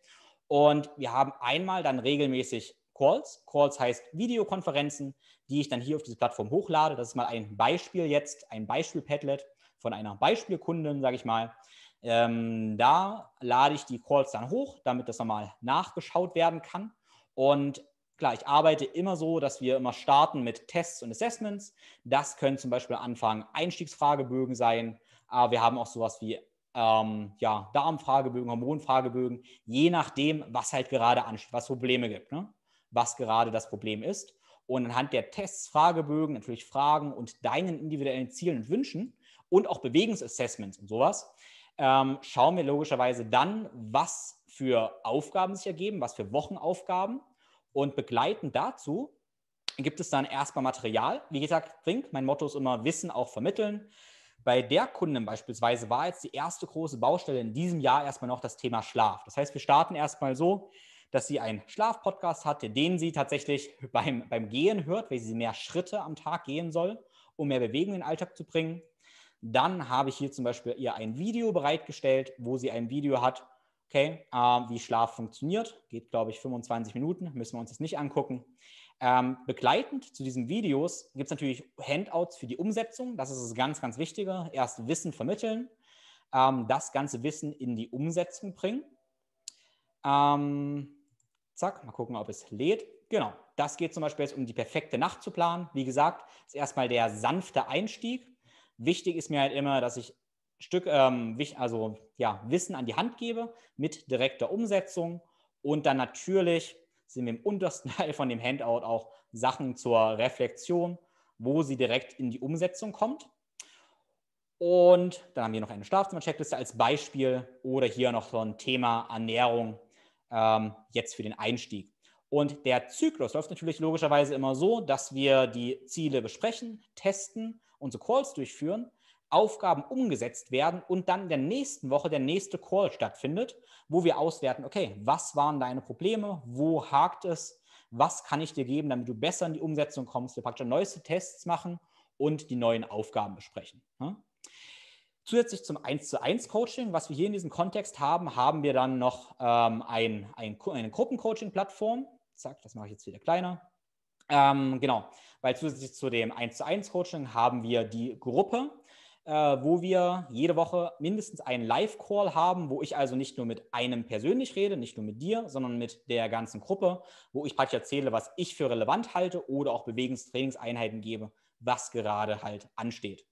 Und wir haben einmal dann regelmäßig Calls. Calls heißt Videokonferenzen, die ich dann hier auf diese Plattform hochlade. Das ist mal ein Beispiel jetzt, ein Beispiel-Padlet von einer Beispielkundin, sage ich mal. Ähm, da lade ich die Calls dann hoch, damit das nochmal nachgeschaut werden kann. Und klar, ich arbeite immer so, dass wir immer starten mit Tests und Assessments. Das können zum Beispiel anfangen Einstiegsfragebögen sein. Aber wir haben auch sowas wie ähm, ja, Darmfragebögen, Hormonfragebögen, je nachdem, was halt gerade ansteht, was Probleme gibt, ne? was gerade das Problem ist. Und anhand der Tests, Fragebögen, natürlich Fragen und deinen individuellen Zielen und Wünschen und auch Bewegungsassessments und sowas, ähm, schauen wir logischerweise dann, was für Aufgaben sich ergeben, was für Wochenaufgaben. Und begleitend dazu gibt es dann erstmal Material. Wie gesagt, Think, mein Motto ist immer Wissen auch vermitteln. Bei der Kundin beispielsweise war jetzt die erste große Baustelle in diesem Jahr erstmal noch das Thema Schlaf. Das heißt, wir starten erstmal so, dass sie einen Schlafpodcast hatte, den sie tatsächlich beim, beim Gehen hört, weil sie mehr Schritte am Tag gehen soll, um mehr Bewegung in den Alltag zu bringen. Dann habe ich hier zum Beispiel ihr ein Video bereitgestellt, wo sie ein Video hat, okay, äh, wie Schlaf funktioniert. Geht, glaube ich, 25 Minuten, müssen wir uns das nicht angucken. Ähm, begleitend zu diesen Videos gibt es natürlich Handouts für die Umsetzung. Das ist das ganz, ganz Wichtige. Erst Wissen vermitteln, ähm, das ganze Wissen in die Umsetzung bringen. Ähm, zack, mal gucken, ob es lädt. Genau, das geht zum Beispiel jetzt um die perfekte Nacht zu planen. Wie gesagt, ist erstmal der sanfte Einstieg. Wichtig ist mir halt immer, dass ich Stück, ähm, also ja, Wissen an die Hand gebe mit direkter Umsetzung und dann natürlich sind wir im untersten Teil von dem Handout auch Sachen zur Reflexion, wo sie direkt in die Umsetzung kommt. Und dann haben wir noch eine Schlafzimmer-Checkliste als Beispiel oder hier noch so ein Thema Ernährung ähm, jetzt für den Einstieg. Und der Zyklus läuft natürlich logischerweise immer so, dass wir die Ziele besprechen, testen, unsere Calls durchführen, Aufgaben umgesetzt werden und dann in der nächsten Woche der nächste Call stattfindet, wo wir auswerten, okay, was waren deine Probleme, wo hakt es, was kann ich dir geben, damit du besser in die Umsetzung kommst, wir praktisch neueste Tests machen und die neuen Aufgaben besprechen. Ja? Zusätzlich zum 1 zu 1 Coaching, was wir hier in diesem Kontext haben, haben wir dann noch ähm, ein, ein, eine Gruppencoaching-Plattform. Zack, das mache ich jetzt wieder kleiner. Ähm, genau, weil zusätzlich zu dem 1 zu 1 Coaching haben wir die Gruppe, äh, wo wir jede Woche mindestens einen Live-Call haben, wo ich also nicht nur mit einem persönlich rede, nicht nur mit dir, sondern mit der ganzen Gruppe, wo ich praktisch erzähle, was ich für relevant halte oder auch Bewegungstrainingseinheiten gebe, was gerade halt ansteht.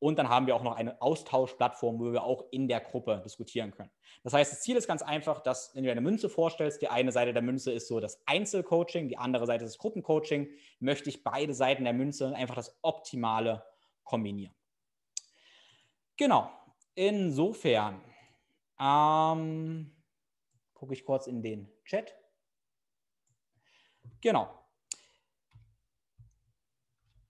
Und dann haben wir auch noch eine Austauschplattform, wo wir auch in der Gruppe diskutieren können. Das heißt, das Ziel ist ganz einfach, dass, wenn du eine Münze vorstellst, die eine Seite der Münze ist so das Einzelcoaching, die andere Seite ist das Gruppencoaching, möchte ich beide Seiten der Münze einfach das Optimale kombinieren. Genau. Insofern ähm, gucke ich kurz in den Chat. Genau.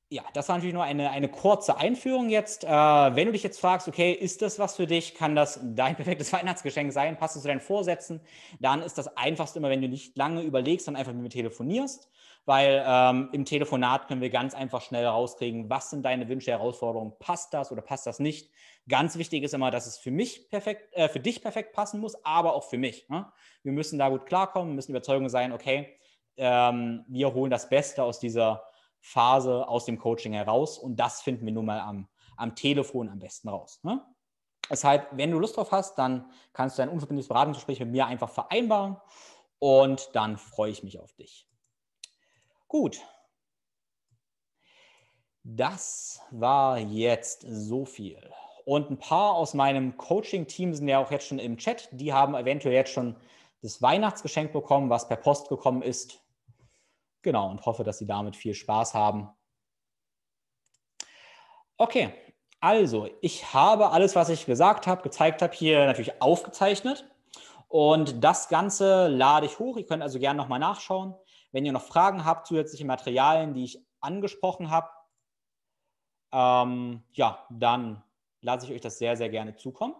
Ja, das war natürlich nur eine, eine kurze Einführung jetzt. Äh, wenn du dich jetzt fragst, okay, ist das was für dich? Kann das dein perfektes Weihnachtsgeschenk sein? Passt es zu deinen Vorsätzen? Dann ist das einfachste immer, wenn du nicht lange überlegst, dann einfach mit mir telefonierst, weil ähm, im Telefonat können wir ganz einfach schnell rauskriegen, was sind deine Wünsche, Herausforderungen? Passt das oder passt das nicht? Ganz wichtig ist immer, dass es für mich perfekt, äh, für dich perfekt passen muss, aber auch für mich. Ne? Wir müssen da gut klarkommen, müssen Überzeugung sein, okay, ähm, wir holen das Beste aus dieser Phase aus dem Coaching heraus. Und das finden wir nun mal am, am Telefon am besten raus. Ne? Deshalb, wenn du Lust drauf hast, dann kannst du ein unverbindliches Beratungsgespräch mit mir einfach vereinbaren und dann freue ich mich auf dich. Gut. Das war jetzt so viel. Und ein paar aus meinem Coaching-Team sind ja auch jetzt schon im Chat. Die haben eventuell jetzt schon das Weihnachtsgeschenk bekommen, was per Post gekommen ist. Genau, und hoffe, dass Sie damit viel Spaß haben. Okay, also ich habe alles, was ich gesagt habe, gezeigt habe, hier natürlich aufgezeichnet. Und das Ganze lade ich hoch. Ihr könnt also gerne nochmal nachschauen. Wenn ihr noch Fragen habt, zusätzliche Materialien, die ich angesprochen habe, ähm, ja, dann lasse ich euch das sehr, sehr gerne zukommen.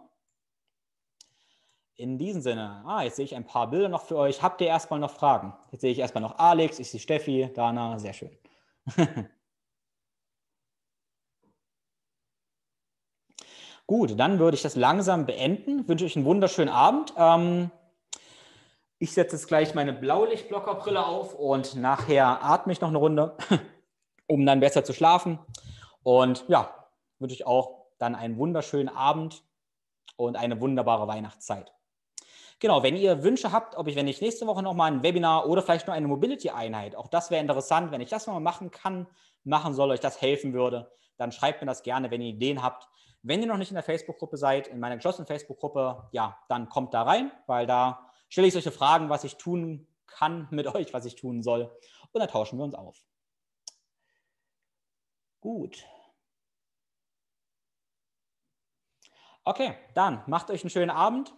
In diesem Sinne, ah, jetzt sehe ich ein paar Bilder noch für euch. Habt ihr erstmal noch Fragen? Jetzt sehe ich erstmal noch Alex, ich sehe Steffi, Dana, sehr schön. Gut, dann würde ich das langsam beenden. Wünsche euch einen wunderschönen Abend. Ähm, ich setze jetzt gleich meine Blaulichtblockerbrille auf und nachher atme ich noch eine Runde, um dann besser zu schlafen. Und ja, wünsche ich auch dann einen wunderschönen Abend und eine wunderbare Weihnachtszeit. Genau, wenn ihr Wünsche habt, ob ich, wenn ich nächste Woche nochmal ein Webinar oder vielleicht nur eine Mobility-Einheit, auch das wäre interessant, wenn ich das nochmal machen kann, machen soll, euch das helfen würde, dann schreibt mir das gerne, wenn ihr Ideen habt. Wenn ihr noch nicht in der Facebook-Gruppe seid, in meiner geschlossenen Facebook-Gruppe, ja, dann kommt da rein, weil da stelle ich solche Fragen, was ich tun kann mit euch, was ich tun soll. Und da tauschen wir uns auf. Gut. Okay, dann macht euch einen schönen Abend.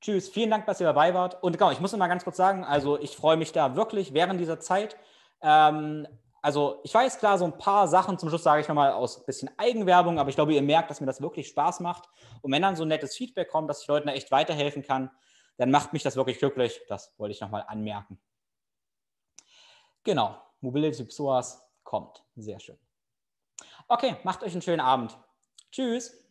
Tschüss, vielen Dank, dass ihr dabei wart. Und genau, ich muss noch mal ganz kurz sagen, also ich freue mich da wirklich während dieser Zeit. Ähm, also ich weiß klar, so ein paar Sachen zum Schluss sage ich nochmal aus ein bisschen Eigenwerbung, aber ich glaube, ihr merkt, dass mir das wirklich Spaß macht. Und wenn dann so ein nettes Feedback kommt, dass ich Leuten da echt weiterhelfen kann, dann macht mich das wirklich glücklich. Das wollte ich nochmal anmerken. Genau, Mobility Psoas kommt. Sehr schön. Okay, macht euch einen schönen Abend. Tschüss.